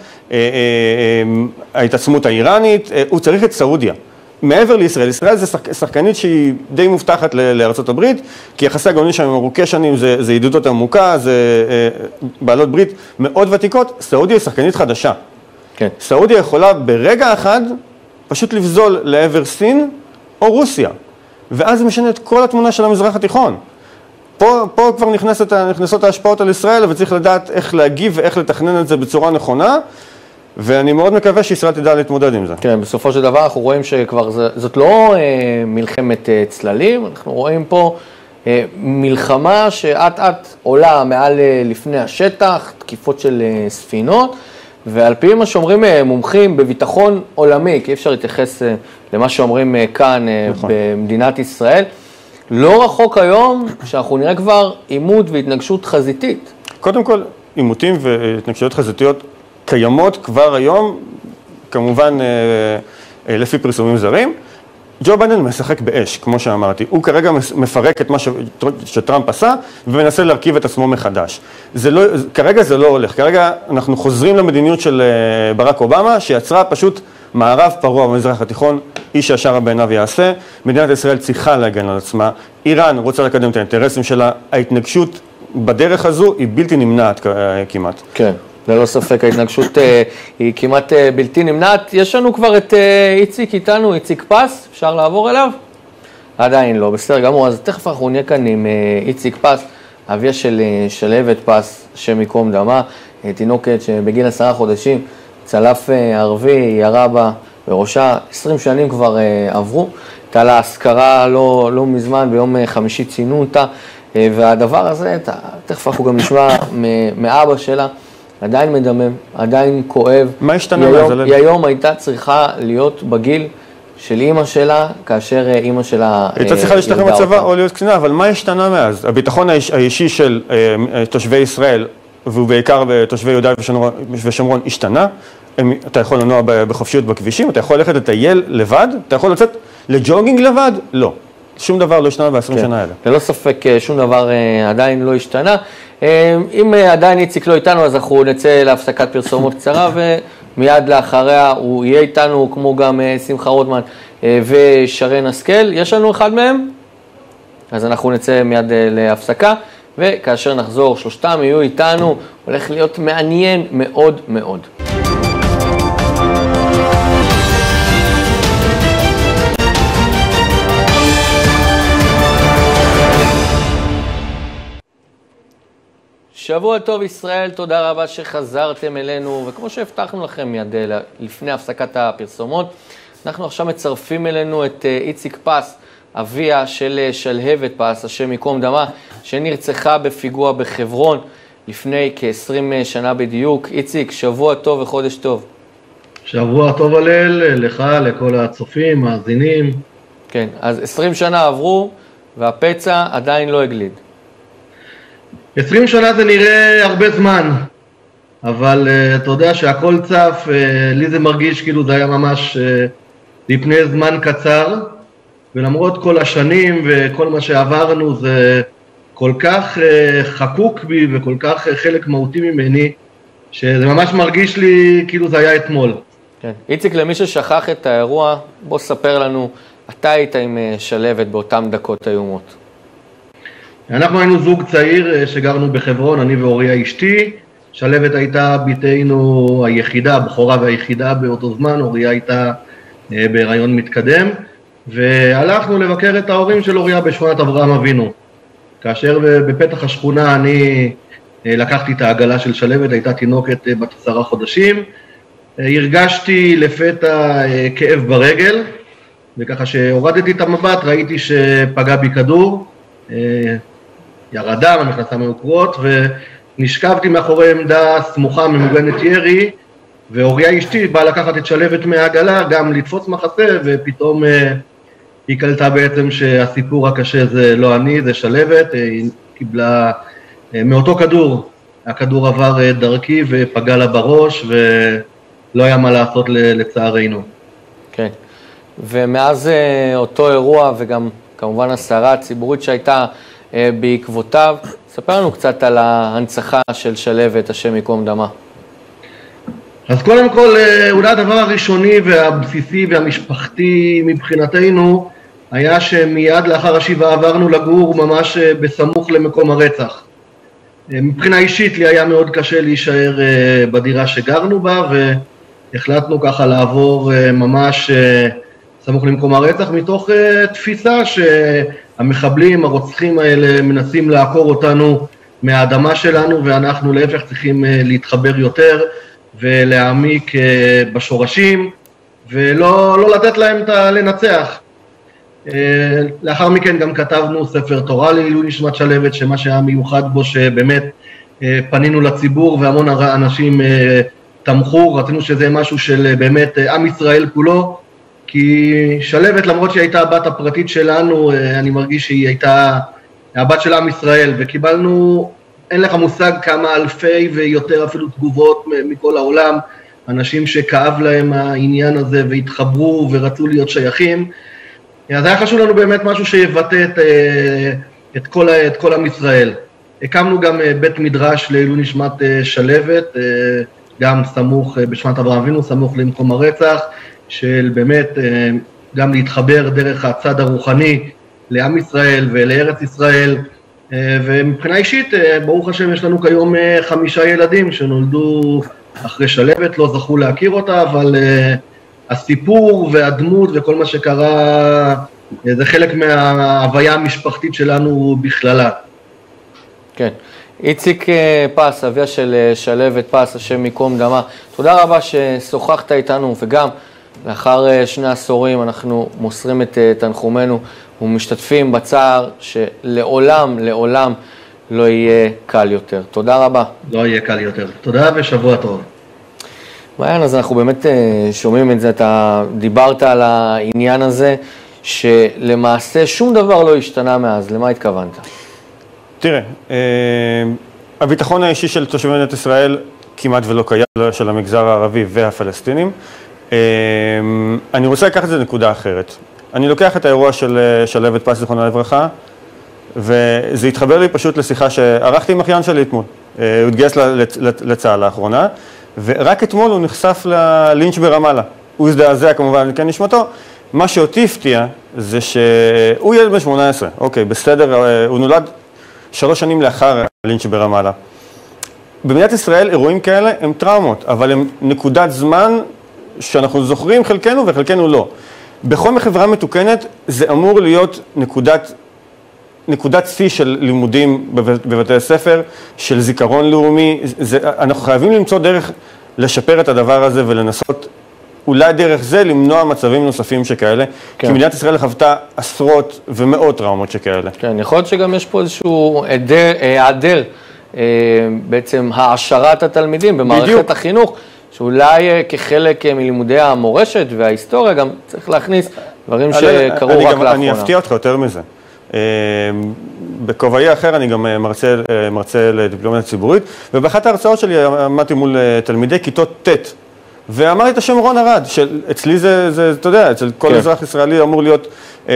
ההתעצמות האיראנית, הוא צריך את סעודיה. מעבר לישראל, ישראל זה שחקנית שהיא די מובטחת לארה"ב, כי יחסי הגאונים שם הם ארוכי שנים, זה, זה ידידות עמוקה, זה אה, בעלות ברית מאוד ותיקות, סעודיה היא שחקנית חדשה. כן. סעודיה יכולה ברגע אחד פשוט לבזול לעבר סין או רוסיה, ואז זה משנה את כל התמונה של המזרח התיכון. פה, פה כבר נכנסת, נכנסות ההשפעות על ישראל וצריך לדעת איך להגיב ואיך לתכנן את זה בצורה נכונה. ואני מאוד מקווה שישראל תדע להתמודד עם זה. כן, בסופו של דבר אנחנו רואים שכבר זה, זאת לא אה, מלחמת אה, צללים, אנחנו רואים פה אה, מלחמה שאט אט עולה מעל אה, לפני השטח, תקיפות של אה, ספינות, ועל פי מה שאומרים אה, מומחים בביטחון עולמי, כי אי אפשר להתייחס אה, למה שאומרים אה, כאן אה, נכון. במדינת ישראל, לא רחוק היום שאנחנו נראה כבר עימות והתנגשות חזיתית. קודם כל, עימותים והתנגשויות חזיתיות קיימות כבר היום, כמובן אה, אה, לפי פרסומים זרים. ג'ו ביידן משחק באש, כמו שאמרתי. הוא כרגע מפרק את מה שטראמפ עשה ומנסה להרכיב את עצמו מחדש. זה לא, כרגע זה לא הולך. כרגע אנחנו חוזרים למדיניות של אה, ברק אובמה, שיצרה פשוט מערב פרוע במזרח התיכון, איש הישר בעיניו יעשה. מדינת ישראל צריכה להגן על עצמה. איראן רוצה לקדם את האינטרסים שלה. ההתנגשות בדרך הזו היא בלתי נמנעת כמעט. כן. ללא ספק ההתנגשות אה, היא כמעט אה, בלתי נמנעת. יש לנו כבר את אה, איציק איתנו, איציק פס, אפשר לעבור אליו? עדיין לא, בסדר גמור, אז תכף אנחנו נהיה כאן עם איציק פס, אביה של שלהבת פס, השם ייקום דמה, תינוקת שבגיל עשרה חודשים, צלף ערבי, ירה בה בראשה, עשרים שנים כבר עברו, הייתה לה אזכרה לא, לא מזמן, ביום חמישי ציינו אותה, והדבר הזה, תכף אנחנו גם נשמע מאבא שלה. עדיין מדמם, עדיין כואב. מה השתנה מאז הלב? היא היום הייתה צריכה להיות בגיל של אימא שלה, כאשר אה, אימא שלה ילדה אותה. הייתה צריכה להשתחרר בצבא או להיות קצינה, אבל מה השתנה מאז? הביטחון האישי של אה, אה, תושבי ישראל, ובעיקר בתושבי יהודה ושומרון, השתנה. אתה יכול לנוע בחופשיות בכבישים, אתה יכול ללכת לטייל לבד, אתה יכול לצאת לג'וגינג לבד? לא. שום דבר לא השתנה ב-20 כן. שנה האלה. ללא ספק שום דבר עדיין לא השתנה. אמ, אם אה, עדיין איציק לא איתנו, אז אנחנו נצא להפסקת פרסומות קצרה, ומיד לאחריה הוא יהיה איתנו, כמו גם אה, שמחה רוטמן, ושרן השכל. יש לנו אחד מהם? אז אנחנו נצא מיד להפסקה, וכאשר נחזור, שלושתם יהיו איתנו, הולך להיות מעניין מאוד מאוד. שבוע טוב ישראל, תודה רבה שחזרתם אלינו, וכמו שהבטחנו לכם מיד אה, לפני הפסקת הפרסומות, אנחנו עכשיו מצרפים אלינו את אה, איציק פס, אביה של אה, שלהבת פס, השם ייקום דמה, שנרצחה בפיגוע בחברון לפני כ-20 שנה בדיוק. איציק, שבוע טוב וחודש טוב. שבוע טוב הלל, לך, לכל הצופים, מאזינים. כן, אז 20 שנה עברו, והפצע עדיין לא הגליד. 20 שנה זה נראה הרבה זמן, אבל uh, אתה יודע שהכל צף, uh, לי זה מרגיש כאילו זה היה ממש uh, לפני זמן קצר, ולמרות כל השנים וכל מה שעברנו זה כל כך uh, חקוק בי וכל כך uh, חלק מהותי ממני, שזה ממש מרגיש לי כאילו זה היה אתמול. כן. איציק, למי ששכח את האירוע, בוא ספר לנו, אתה היית עם שלוות באותן דקות איומות. אנחנו היינו זוג צעיר אה, שגרנו בחברון, אני ואוריה אשתי. שלבת הייתה בתנו היחידה, הבכורה והיחידה באותו זמן, אוריה הייתה אה, בהיריון מתקדם, והלכנו לבקר את ההורים של אוריה בשכונת אברהם אבינו. כאשר בפתח השכונה אני אה, לקחתי את העגלה של שלבת, הייתה תינוקת בת עשרה חודשים, הרגשתי לפתע כאב ברגל, וככה שהורדתי את המבט ראיתי שפגע בי כדור, ירדה מהמכנסיים היו קרועות, ונשכבתי מאחורי עמדה סמוכה ממוגנת ירי, ואוריה אשתי באה לקחת את שלבת מהעגלה, גם לתפוס מחסה, ופתאום אה, היא קלטה בעצם שהסיפור הקשה זה לא אני, זה שלבת, אה, היא קיבלה אה, מאותו כדור, הכדור עבר אה, דרכי ופגע לה בראש, ולא היה מה לעשות לצערנו. כן, ומאז אה, אותו אירוע, וגם כמובן הסערה הציבורית שהייתה, בעקבותיו. ספר לנו קצת על ההנצחה של שלוות, השם ייקום דמה. אז קודם כל, אה, אולי הדבר הראשוני והבסיסי והמשפחתי מבחינתנו היה שמיד לאחר השבעה עברנו לגור ממש אה, בסמוך למקום הרצח. מבחינה אישית לי היה מאוד קשה להישאר בדירה שגרנו בה והחלטנו ככה לעבור ממש סמוך למקום הרצח מתוך תפיסה ש... המחבלים, הרוצחים האלה מנסים לעקור אותנו מהאדמה שלנו ואנחנו להפך צריכים אה, להתחבר יותר ולהעמיק אה, בשורשים ולא לא לתת להם את לנצח. אה, לאחר מכן גם כתבנו ספר תורה לעילוי נשמת שלוות, שמה שהיה מיוחד בו שבאמת פנינו לציבור והמון אנשים תמכו, רצינו שזה משהו של באמת עם ישראל כולו, כי שלבת, למרות שהיא הייתה הבת הפרטית שלנו, אה, אני מרגיש שהיא הייתה הבת של עם ישראל, וקיבלנו, אין לך מושג כמה אלפי ויותר אפילו תגובות מכל העולם, אנשים שכאב להם העניין הזה והתחברו ורצו להיות שייכים. אז היה חשוב לנו באמת משהו שיבטא את, אה, את, כל, את כל עם ישראל. הקמנו גם אה, בית מדרש לעילוי נשמת שלבת, גם סמוך, בשמת אברהם אבינו, סמוך למקום הרצח. של באמת אה, גם להתחבר דרך הצד הרוחני לעם ישראל ולארץ ישראל, אה, ומבחינה אישית, אה, ברוך השם, יש לנו כיום חמישה ילדים שנולדו אחרי שלבת, לא זכו להכיר אותה, אבל הסיפור והדמות וכל מה שקרה זה חלק מההוויה המשפחתית שלנו בכללה. כן. איציק פס, אביה של שלבת פס, השם ייקום דמה, תודה רבה ששוחחת איתנו וגם לאחר אה, שני עשורים אנחנו מוסרים את אה, תנחומינו ומשתתפים בצער שלעולם, לעולם לא יהיה קל יותר. תודה רבה. לא יהיה קל יותר. תודה ושבוע טוב. מעיין, אז אנחנו באמת אה, שומעים את זה, אתה דיברת על העניין הזה, שלמעשה שום דבר לא השתנה מאז, למה התכוונת? תראה, הביטחון האישי של תושבי מדינת ישראל כמעט ולא קיים, לא של המגזר הערבי והפלסטינים. אמ, אני רוצה לקחת את זה לנקודה אחרת. אני לוקח את האירוע של אה, שלוות פס, זיכרונה לברכה, וזה התחבר לי פשוט לשיחה שערכתי עם אחיין שלי אתמול. אה, הוא התגייס לצה"ל לאחרונה, ורק אתמול הוא נחשף ללינץ' ברמאללה. הוא הזדעזע כמובן, כן נשמתו, מה שאותי הפתיע זה שהוא ילד בן 18, אוקיי, בסדר, אה, הוא נולד שלוש שנים לאחר הלינץ' ברמאללה. במדינת ישראל אירועים כאלה הם טראומות, אבל הם נקודת זמן שאנחנו זוכרים חלקנו וחלקנו לא. בכל חברה מתוקנת זה אמור להיות נקודת, נקודת שיא של לימודים בבית, בבתי הספר, של זיכרון לאומי. זה, אנחנו חייבים למצוא דרך לשפר את הדבר הזה ולנסות אולי דרך זה למנוע מצבים נוספים שכאלה, כן. כי מדינת ישראל חוותה עשרות ומאות טראומות שכאלה. כן, יכול להיות שגם יש פה איזשהו היעדר, אה, בעצם העשרת התלמידים במערכת בדיוק. החינוך. שאולי אה, כחלק אה, מלימודי המורשת וההיסטוריה גם צריך להכניס דברים שקרו רק לאחרונה. אני אפתיע אותך יותר מזה. אה, בכובעי אחר אני גם מרצה, מרצה לדיפלומטיה ציבורית, ובאחת ההרצאות שלי עמדתי מול תלמידי כיתות ט', ואמרתי את השם רון ארד, שאצלי זה, זה, אתה יודע, אצל כל כן. אזרח ישראלי אמור להיות אה,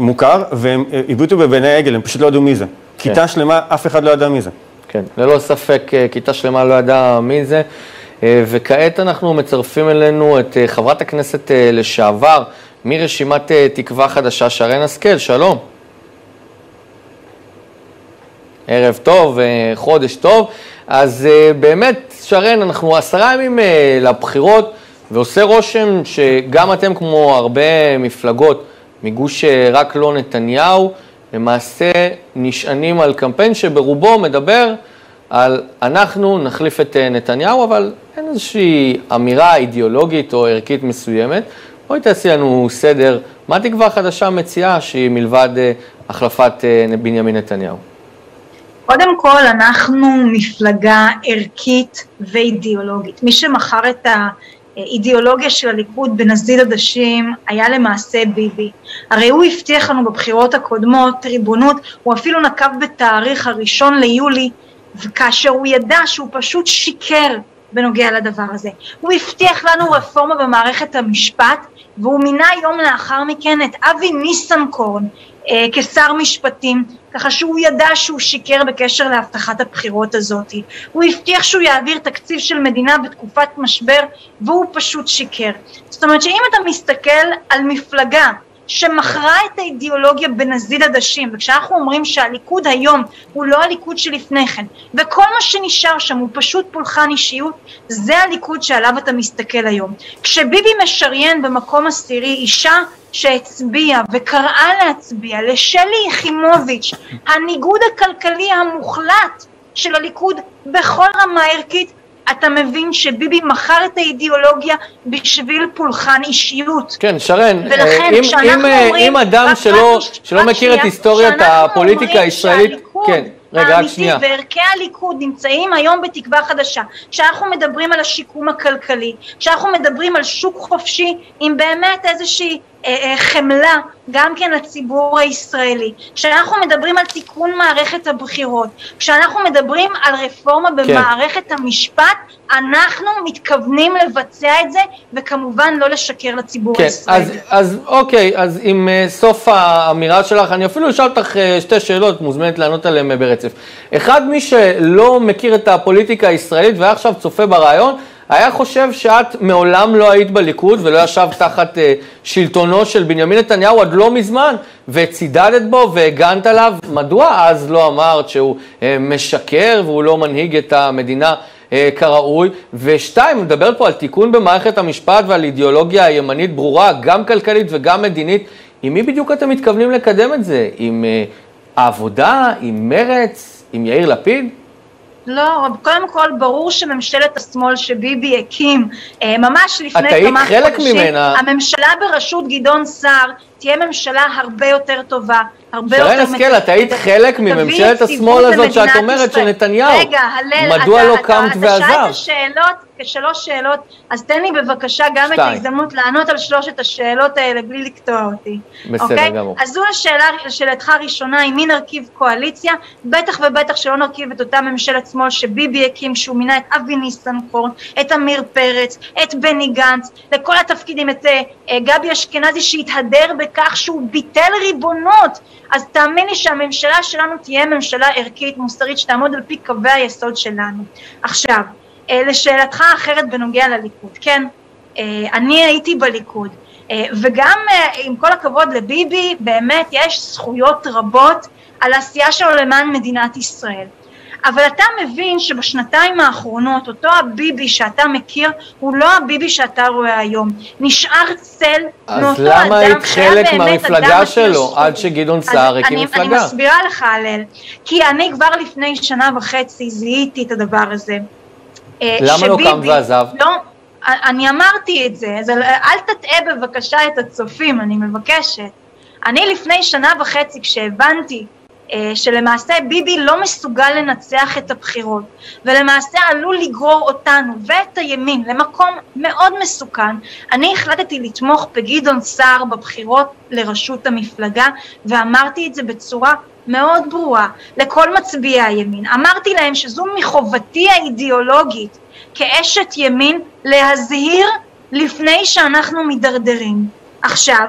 מוכר, והם הביטו בבעיני עגל, הם פשוט לא ידעו מי זה. כן. כיתה שלמה, אף אחד לא ידע מי זה. כן, ללא ספק, כיתה שלמה לא ידעה מי זה. אה, וכעת אנחנו מצרפים אלינו את אה, חברת הכנסת אה, לשעבר מרשימת תקווה חדשה, שרן השכל, שלום. ערב טוב, חודש טוב. אז באמת, שרן, אנחנו עשרה ימים לבחירות, ועושה רושם שגם אתם, כמו הרבה מפלגות מגוש רק לא נתניהו, למעשה נשענים על קמפיין שברובו מדבר על אנחנו נחליף את אה, נתניהו, אבל אין איזושהי אמירה אידיאולוגית או ערכית מסוימת. בואי תעשי לנו סדר, מה תקווה חדשה מציעה שהיא מלבד אה, החלפת אה, בנימין נתניהו? קודם כל, אנחנו מפלגה ערכית ואידיאולוגית. מי שמכר את האידיאולוגיה של הליכוד בנזיד עדשים היה למעשה ביבי. הרי הוא הבטיח לנו בבחירות הקודמות ריבונות, הוא אפילו נקב בתאריך הראשון ליולי וכאשר הוא ידע שהוא פשוט שיקר בנוגע לדבר הזה. הוא הבטיח לנו רפורמה במערכת המשפט והוא מינה יום לאחר מכן את אבי ניסנקורן אה, כשר משפטים, ככה שהוא ידע שהוא שיקר בקשר להבטחת הבחירות הזאת. הוא הבטיח שהוא יעביר תקציב של מדינה בתקופת משבר והוא פשוט שיקר. זאת אומרת שאם אתה מסתכל על מפלגה שמכרה את האידיאולוגיה בנזיד עדשים, וכשאנחנו אומרים שהליכוד היום הוא לא הליכוד שלפני כן, וכל מה שנשאר שם הוא פשוט פולחן אישיות, זה הליכוד שעליו אתה מסתכל היום. כשביבי משריין במקום עשירי אישה שהצביעה וקראה להצביע לשלי יחימוביץ', הניגוד הכלכלי המוחלט של הליכוד בכל רמה ערכית אתה מבין שביבי מכר את האידיאולוגיה בשביל פולחן אישיות. כן, שרן, ולכן, אם, אם, אומרים, אם אדם רק שלא, רק שלא רק מכיר את היסטוריית הפוליטיקה הישראלית, כן. רגע, רק שנייה. וערכי הליכוד נמצאים היום בתקווה חדשה. כשאנחנו מדברים על השיקום הכלכלי, כשאנחנו מדברים על שוק חופשי עם באמת איזושהי אה, אה, חמלה גם כן לציבור הישראלי, כשאנחנו מדברים על תיקון מערכת הבחירות, כשאנחנו מדברים על רפורמה כן. במערכת המשפט, אנחנו מתכוונים לבצע את זה, וכמובן לא לשקר לציבור כן, הישראלי. אז, אז אוקיי, אז עם uh, סוף האמירה שלך, אני אפילו אשאל אותך uh, שתי שאלות, מוזמנת לענות עליהן uh, ברצף. אחד, מי שלא מכיר את הפוליטיקה הישראלית והיה עכשיו צופה ברעיון, היה חושב שאת מעולם לא היית בליכוד ולא ישבת תחת uh, שלטונו של בנימין נתניהו עד לא מזמן, וצידדת בו והגנת עליו, מדוע אז לא אמרת שהוא uh, משקר והוא לא מנהיג את המדינה uh, כראוי? ושתיים, מדברת פה על תיקון במערכת המשפט ועל אידיאולוגיה ימנית ברורה, גם כלכלית וגם מדינית. עם מי בדיוק אתם מתכוונים לקדם את זה? עם uh, העבודה? עם מרץ? עם יאיר לפיד? לא, קודם כל ברור שממשלת השמאל שביבי הקים אה, ממש לפני כמה חודשים. הממשלה בראשות גדעון סער תהיה ממשלה הרבה יותר טובה, הרבה יותר... שרן השכל, את היית חלק מממשלת השמאל הזאת שאת אומרת שנתניהו, רגע, הלל, מדוע לא קמת ועזבת? אתה שאלת שאלות, כשלוש שאלות, אז תן לי בבקשה גם את ההזדמנות לענות על שלושת השאלות האלה בלי לקטוע אותי. בסדר אוקיי? גמור. אז זו השאלה, לשאלתך הראשונה, עם מי נרכיב קואליציה? בטח ובטח שלא נרכיב את אותה ממשלת שמאל שביבי הקים, שהוא מינה את אבי ניסנקורן, את עמיר פרץ, את בני גנץ, לכל התפקידים, את uh, גבי אשכנזי שהתהדר בכך שהוא ביטל ריבונות. אז תאמין לי שהממשלה שלנו תהיה ממשלה ערכית, מוסרית, שתעמוד על פי קווי היסוד שלנו. עכשיו, אה, לשאלתך האחרת בנוגע לליכוד, כן, אה, אני הייתי בליכוד, אה, וגם עם כל הכבוד לביבי, באמת יש זכויות רבות על העשייה שלו למען מדינת ישראל. אבל אתה מבין שבשנתיים האחרונות אותו הביבי שאתה מכיר הוא לא הביבי שאתה רואה היום. נשאר צל מאותו אדם אז למה היית חלק מהמפלגה שלו עד שגדעון סער הקים מפלגה? אני מסבירה לך, הלל. כי אני כבר לפני שנה וחצי זיהיתי את הדבר הזה. אה, למה לא קמת ועזבת? לא, אני אמרתי את זה, אז אל תטעה בבקשה את הצופים, אני מבקשת. אני לפני שנה וחצי כשהבנתי שלמעשה ביבי לא מסוגל לנצח את הבחירות ולמעשה עלול לגרור אותנו ואת הימין למקום מאוד מסוכן, אני החלטתי לתמוך בגדעון סער בבחירות לראשות המפלגה ואמרתי את זה בצורה מאוד ברורה לכל מצביעי הימין. אמרתי להם שזו מחובתי האידיאולוגית כאשת ימין להזהיר לפני שאנחנו מידרדרים. עכשיו,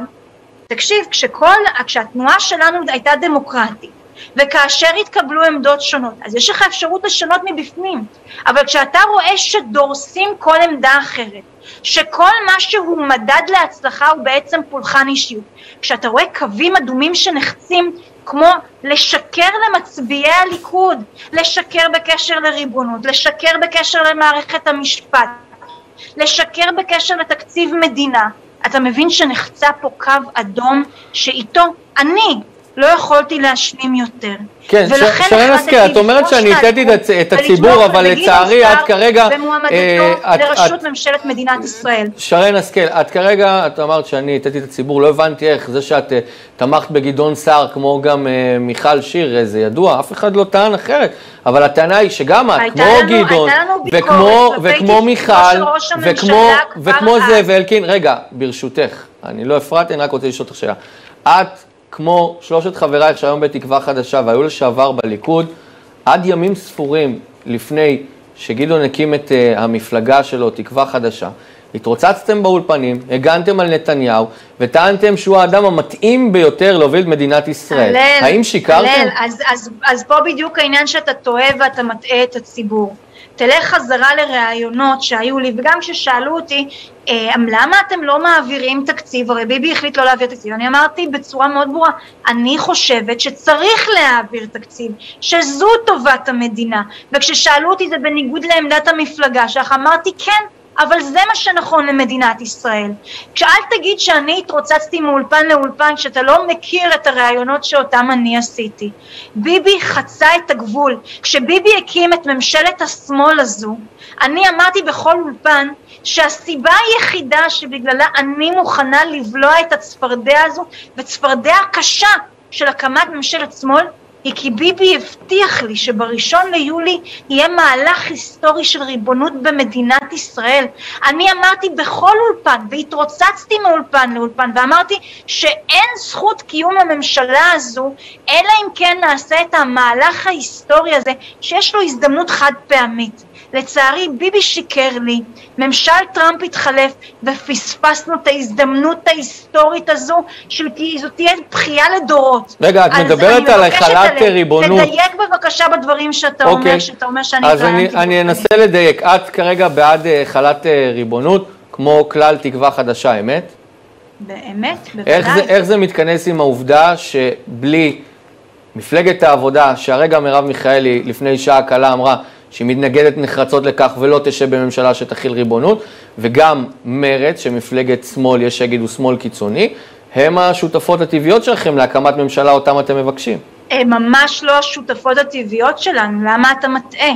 תקשיב, כשכל, כשהתנועה שלנו הייתה דמוקרטית וכאשר התקבלו עמדות שונות, אז יש לך אפשרות לשנות מבפנים, אבל כשאתה רואה שדורסים כל עמדה אחרת, שכל מה שהוא מדד להצלחה הוא בעצם פולחן אישיות, כשאתה רואה קווים אדומים שנחצים כמו לשקר למצביעי הליכוד, לשקר בקשר לריבונות, לשקר בקשר למערכת המשפט, לשקר בקשר לתקציב מדינה, אתה מבין שנחצה פה קו אדום שאיתו אני לא יכולתי להשלים יותר. כן, שרן השכל, את אומרת שאני הטעיתי את הציבור, אבל לצערי את כרגע... במועמדותו אה, לראשות ממשלת מדינת ישראל. שרן השכל, את כרגע, את אמרת שאני הטעיתי את הציבור, לא הבנתי איך, זה שאת אה, תמכת בגדעון סער, כמו גם אה, מיכל שיר, זה ידוע, אף אחד לא טען אחרת, אבל הטענה היא שגם את, כמו גדעון, וכמו מיכל, וכמו זאב אלקין, רגע, ברשותך, אני לא הפרעתי, אני רק רוצה לשאול אותך שאלה. את כמו שלושת חברייך שהיום בתקווה חדשה והיו לשעבר בליכוד, עד ימים ספורים לפני שגדעון הקים את uh, המפלגה שלו, תקווה חדשה, התרוצצתם באולפנים, הגנתם על נתניהו, וטענתם שהוא האדם המתאים ביותר להוביל את מדינת ישראל. הלל, האם שיקרתם? הלל, אז, אז, אז פה בדיוק העניין שאתה טועה ואתה מטעה את הציבור. תלך חזרה לראיונות שהיו לי, וגם כששאלו אותי, אה, למה אתם לא מעבירים תקציב, הרי ביבי החליט לא להעביר תקציב, אני אמרתי בצורה מאוד ברורה, אני חושבת שצריך להעביר תקציב, שזו טובת המדינה, וכששאלו אותי זה בניגוד לעמדת המפלגה? שלך, אמרתי כן, אבל זה מה שנכון למדינת ישראל. כשאל תגיד שאני התרוצצתי מאולפן לאולפן כשאתה לא מכיר את הראיונות שאותם אני עשיתי. ביבי חצה את הגבול. כשביבי הקים את ממשלת השמאל הזו, אני אמרתי בכל אולפן שהסיבה היחידה שבגללה אני מוכנה לבלוע את הצפרדע הזו, וצפרדע קשה של הקמת ממשלת שמאל, היא כי ביבי הבטיח לי שבראשון ליולי יהיה מהלך היסטורי של ריבונות במדינת ישראל. אני אמרתי בכל אולפן, והתרוצצתי מאולפן לאולפן, ואמרתי שאין זכות קיום לממשלה הזו, אלא אם כן נעשה את המהלך ההיסטורי הזה, שיש לו הזדמנות חד פעמית. לצערי ביבי שיקר לי, ממשל טראמפ התחלף ופספסנו את ההזדמנות ההיסטורית הזו של כי זו תהיה בכייה לדורות. רגע, את מדברת על החלת ריבונות. תדייק בבקשה בדברים שאתה okay. אומר, אוקיי. שאתה אומר שאני אז אני, אני אנסה לדייק. את כרגע בעד החלת אה, אה, ריבונות, כמו כלל תקווה חדשה, אמת? באמת, בוודאי. איך זה, איך זה מתכנס עם העובדה שבלי מפלגת העבודה, שהרגע מרב מיכאלי לפני שעה קלה אמרה שהיא מתנגדת נחרצות לכך ולא תשב בממשלה שתכיל ריבונות, וגם מרצ, שמפלגת שמאל, יש שיגידו שמאל קיצוני, הם השותפות הטבעיות שלכם להקמת ממשלה אותם אתם מבקשים. הם ממש לא השותפות הטבעיות שלנו, למה אתה מטעה?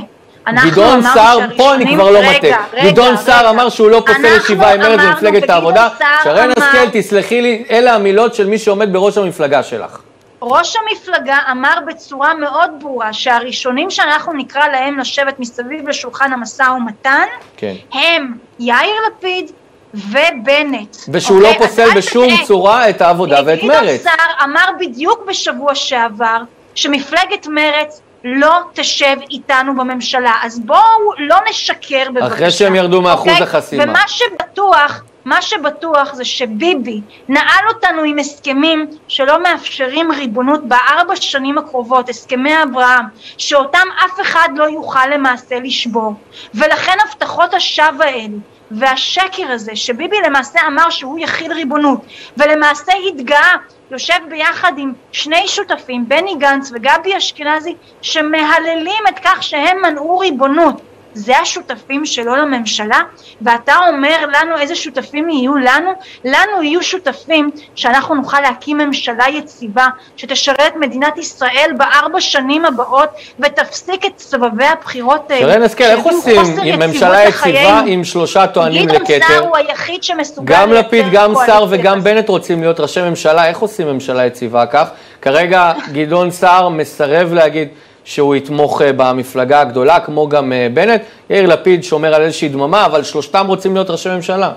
גדעון סער, פה אני כבר לא מטעה. גדעון סער אמר שהוא לא פוסל ישיבה עם מרצ במפלגת העבודה. שרן השכל, תסלחי לי, אלה המילות של מי שעומד בראש המפלגה שלך. ראש המפלגה אמר בצורה מאוד ברורה שהראשונים שאנחנו נקרא להם לשבת מסביב לשולחן המשא ומתן כן. הם יאיר לפיד ובנט. ושהוא לא אוקיי? לא פוסל בשום תראה, צורה את העבודה ואת מרצ. גדעון סער אמר בדיוק בשבוע שעבר שמפלגת מרצ לא תשב איתנו בממשלה. אז בואו לא נשקר בבקשה. אחרי שהם ירדו מאחוז אוקיי? החסימה. ומה שבטוח מה שבטוח זה שביבי נעל אותנו עם הסכמים שלא מאפשרים ריבונות בארבע שנים הקרובות, הסכמי אברהם, שאותם אף אחד לא יוכל למעשה לשבור. ולכן הבטחות השווא האלו והשקר הזה שביבי למעשה אמר שהוא יחיל ריבונות ולמעשה התגאה יושב ביחד עם שני שותפים, בני גנץ וגבי אשכנזי, שמהללים את כך שהם מנעו ריבונות. זה השותפים שלו לממשלה, ואתה אומר לנו איזה שותפים יהיו לנו? לנו יהיו שותפים שאנחנו נוכל להקים ממשלה יציבה, שתשרת מדינת ישראל בארבע שנים הבאות, ותפסיק את סבבי הבחירות האלה. שרן השכל, איך עושים עם ממשלה יציבה. עם שלושה טוענים גדעון לכתר? סער הוא היחיד שמסוגל גם לפיד, גם סער וגם. בנט רוצים להיות ראשי ממשלה, איך עושים ממשלה יציבה כך? כרגע גדעון סער מסרב להגיד שהוא יתמוך אה, במפלגה הגדולה, כמו גם אה, בנט. יאיר לפיד שומר על איזושהי דממה, אבל שלושתם רוצים להיות ראשי ממשלה.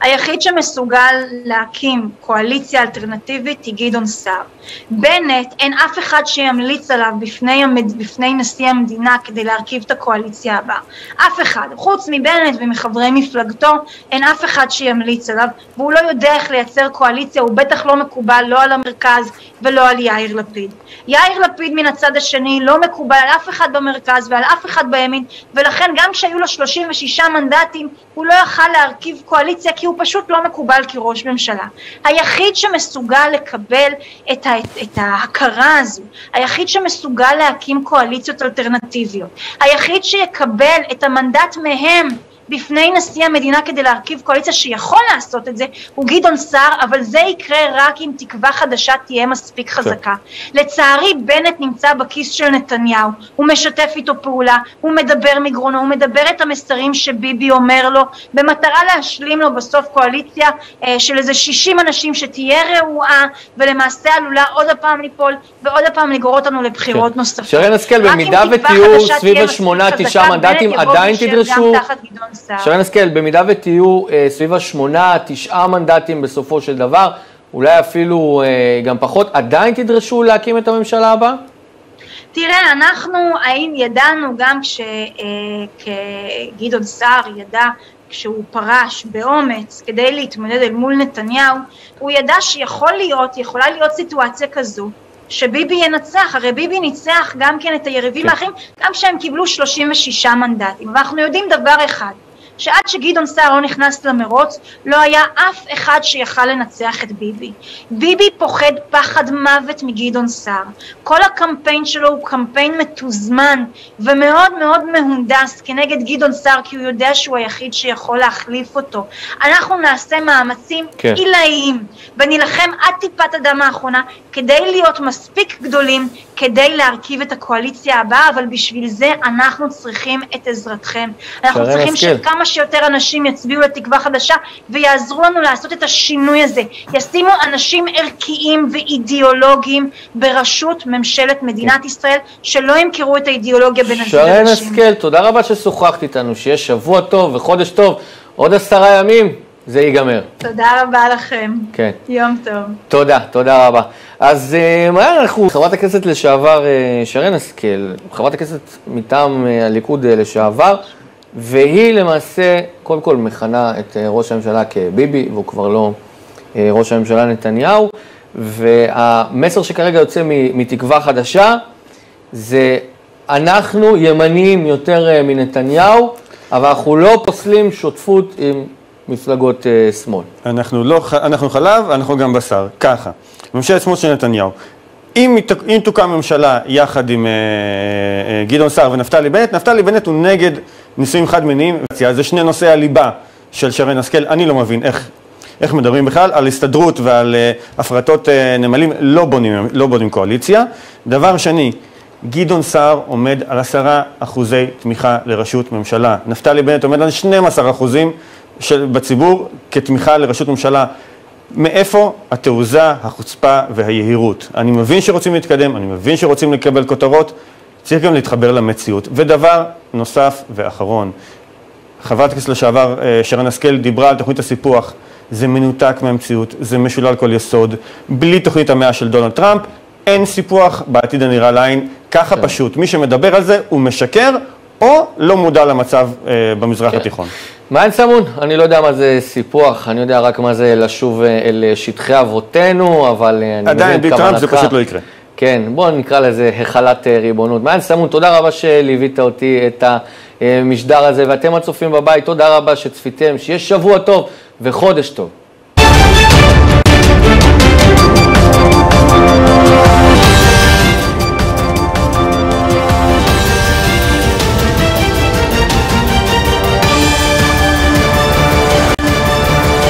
היחיד שמסוגל להקים קואליציה אלטרנטיבית היא גדעון סער. בנט, אין אף אחד שימליץ עליו בפני, המד... בפני נשיא המדינה כדי להרכיב את הקואליציה הבאה. אף אחד. חוץ מבנט ומחברי מפלגתו, אין אף אחד שימליץ עליו, והוא לא יודע איך לייצר קואליציה, הוא בטח לא מקובל לא על המרכז ולא על יאיר לפיד. יאיר לפיד מן הצד השני לא מקובל על אף אחד במרכז ועל אף אחד בימין, ולכן גם כשהיו לו 36 מנדטים, הוא לא יכל להרכיב קואליציה כי הוא פשוט לא מקובל כראש ממשלה. היחיד שמסוגל לקבל את, ה, את ההכרה הזו, היחיד שמסוגל להקים קואליציות אלטרנטיביות, היחיד שיקבל את המנדט מהם בפני נשיא המדינה כדי להרכיב קואליציה שיכול לעשות את זה הוא גדעון סער, אבל זה יקרה רק אם תקווה חדשה תהיה מספיק חזקה. לצערי בנט נמצא בכיס של נתניהו, הוא משתף איתו פעולה, הוא מדבר מגרונו, הוא מדבר את המסרים שביבי אומר לו, במטרה להשלים לו בסוף קואליציה אה, של איזה 60 אנשים שתהיה רעועה ולמעשה עלולה עוד הפעם ליפול ועוד הפעם לגרור אותנו לבחירות כן. נוספות. שרן השכל, במידה ותהיו סביב השמונה, תשעה מנדטים, עדיין תדרשו... סער. שרן השכל, במידה ותהיו אה, סביב השמונה, תשעה מנדטים בסופו של דבר, אולי אפילו אה, גם פחות, עדיין תדרשו להקים את הממשלה הבאה? תראה, אנחנו האם ידענו גם כשגדעון סער ידע כשהוא פרש באומץ כדי להתמודד אל מול נתניהו, הוא ידע שיכול להיות, יכולה להיות סיטואציה כזו שביבי ינצח, הרי ביבי ניצח גם כן את היריבים כן. האחרים, גם כשהם קיבלו 36 מנדטים, ואנחנו יודעים דבר אחד, שעד שגדעון סער לא נכנס למרוץ, לא היה אף אחד שיכל לנצח את ביבי. ביבי פוחד פחד מוות מגדעון סער. כל הקמפיין שלו הוא קמפיין מתוזמן ומאוד מאוד מהונדס כנגד גדעון סער, כי הוא יודע שהוא היחיד שיכול להחליף אותו. אנחנו נעשה מאמצים כן. עילאיים ונילחם עד טיפת הדם האחרונה כדי להיות מספיק גדולים כדי להרכיב את הקואליציה הבאה, אבל בשביל זה אנחנו צריכים את עזרתכם. אנחנו צריכים. שכמה שיותר אנשים יצביעו לתקווה חדשה ויעזרו לנו לעשות את השינוי הזה. ישימו אנשים ערכיים ואידיאולוגיים בראשות ממשלת מדינת ישראל, שלא ימכרו את האידיאולוגיה בנזיד כן. שרן אנשים. השכל, תודה רבה ששוחחת איתנו, שיהיה שבוע טוב וחודש טוב. עוד עשרה ימים זה ייגמר. תודה רבה לכם. כן. יום טוב. תודה, תודה רבה. אז אה, מה אנחנו, חברת הכנסת לשעבר אה, שרן השכל, חברת הכנסת מטעם אה, הליכוד לשעבר, והיא למעשה, קודם כל מכנה את אה, ראש הממשלה כביבי, והוא כבר לא אה, ראש הממשלה נתניהו, והמסר שכרגע יוצא מתקווה חדשה, זה אנחנו ימניים יותר אה, מנתניהו, אבל אנחנו לא פוסלים שותפות עם מפלגות שמאל. אנחנו, לא, אנחנו חלב, אנחנו גם בשר. ככה, ממשלת שמאל של נתניהו. אם, אם תוקם ממשלה יחד עם אה, אה, גדעון סער ונפתלי בנט, נפתלי בנט הוא נגד נישואים חד-מיניים. זה שני נושאי הליבה של שרן השכל. אני לא מבין איך, איך מדברים בכלל על הסתדרות ועל אה, הפרטות אה, נמלים, לא בונים, לא בונים קואליציה. דבר שני, גדעון סער עומד על עשרה אחוזי תמיכה לראשות ממשלה. נפתלי בנט עומד על 12 אחוזים של, בציבור כתמיכה לראשות ממשלה. מאיפה התעוזה, החוצפה והיהירות? אני מבין שרוצים להתקדם, אני מבין שרוצים לקבל כותרות, צריך גם להתחבר למציאות. ודבר נוסף ואחרון, חברת הכנסת לשעבר אה, שרן השכל דיברה על תוכנית הסיפוח. זה מנותק מהמציאות, זה משולל כל יסוד. בלי תוכנית המאה של דונלד טראמפ, אין סיפוח בעתיד הנראה לעין. ככה פשוט. מי שמדבר על זה הוא משקר או לא מודע למצב אה, במזרח כן. התיכון. מעיין סמון, אני לא יודע מה זה סיפוח, אני יודע רק מה זה לשוב אה, אל שטחי אבותינו, אבל אה, אני עדיין, מבין בלי את טראמפ זה כוונתך. פשוט לא יקרה. כן, בואו נקרא לזה החלת אה, ריבונות. מעיין סמון, תודה רבה שליווית אותי את המשדר הזה, ואתם הצופים בבית, תודה רבה שצפיתם, שיהיה שבוע טוב וחודש טוב.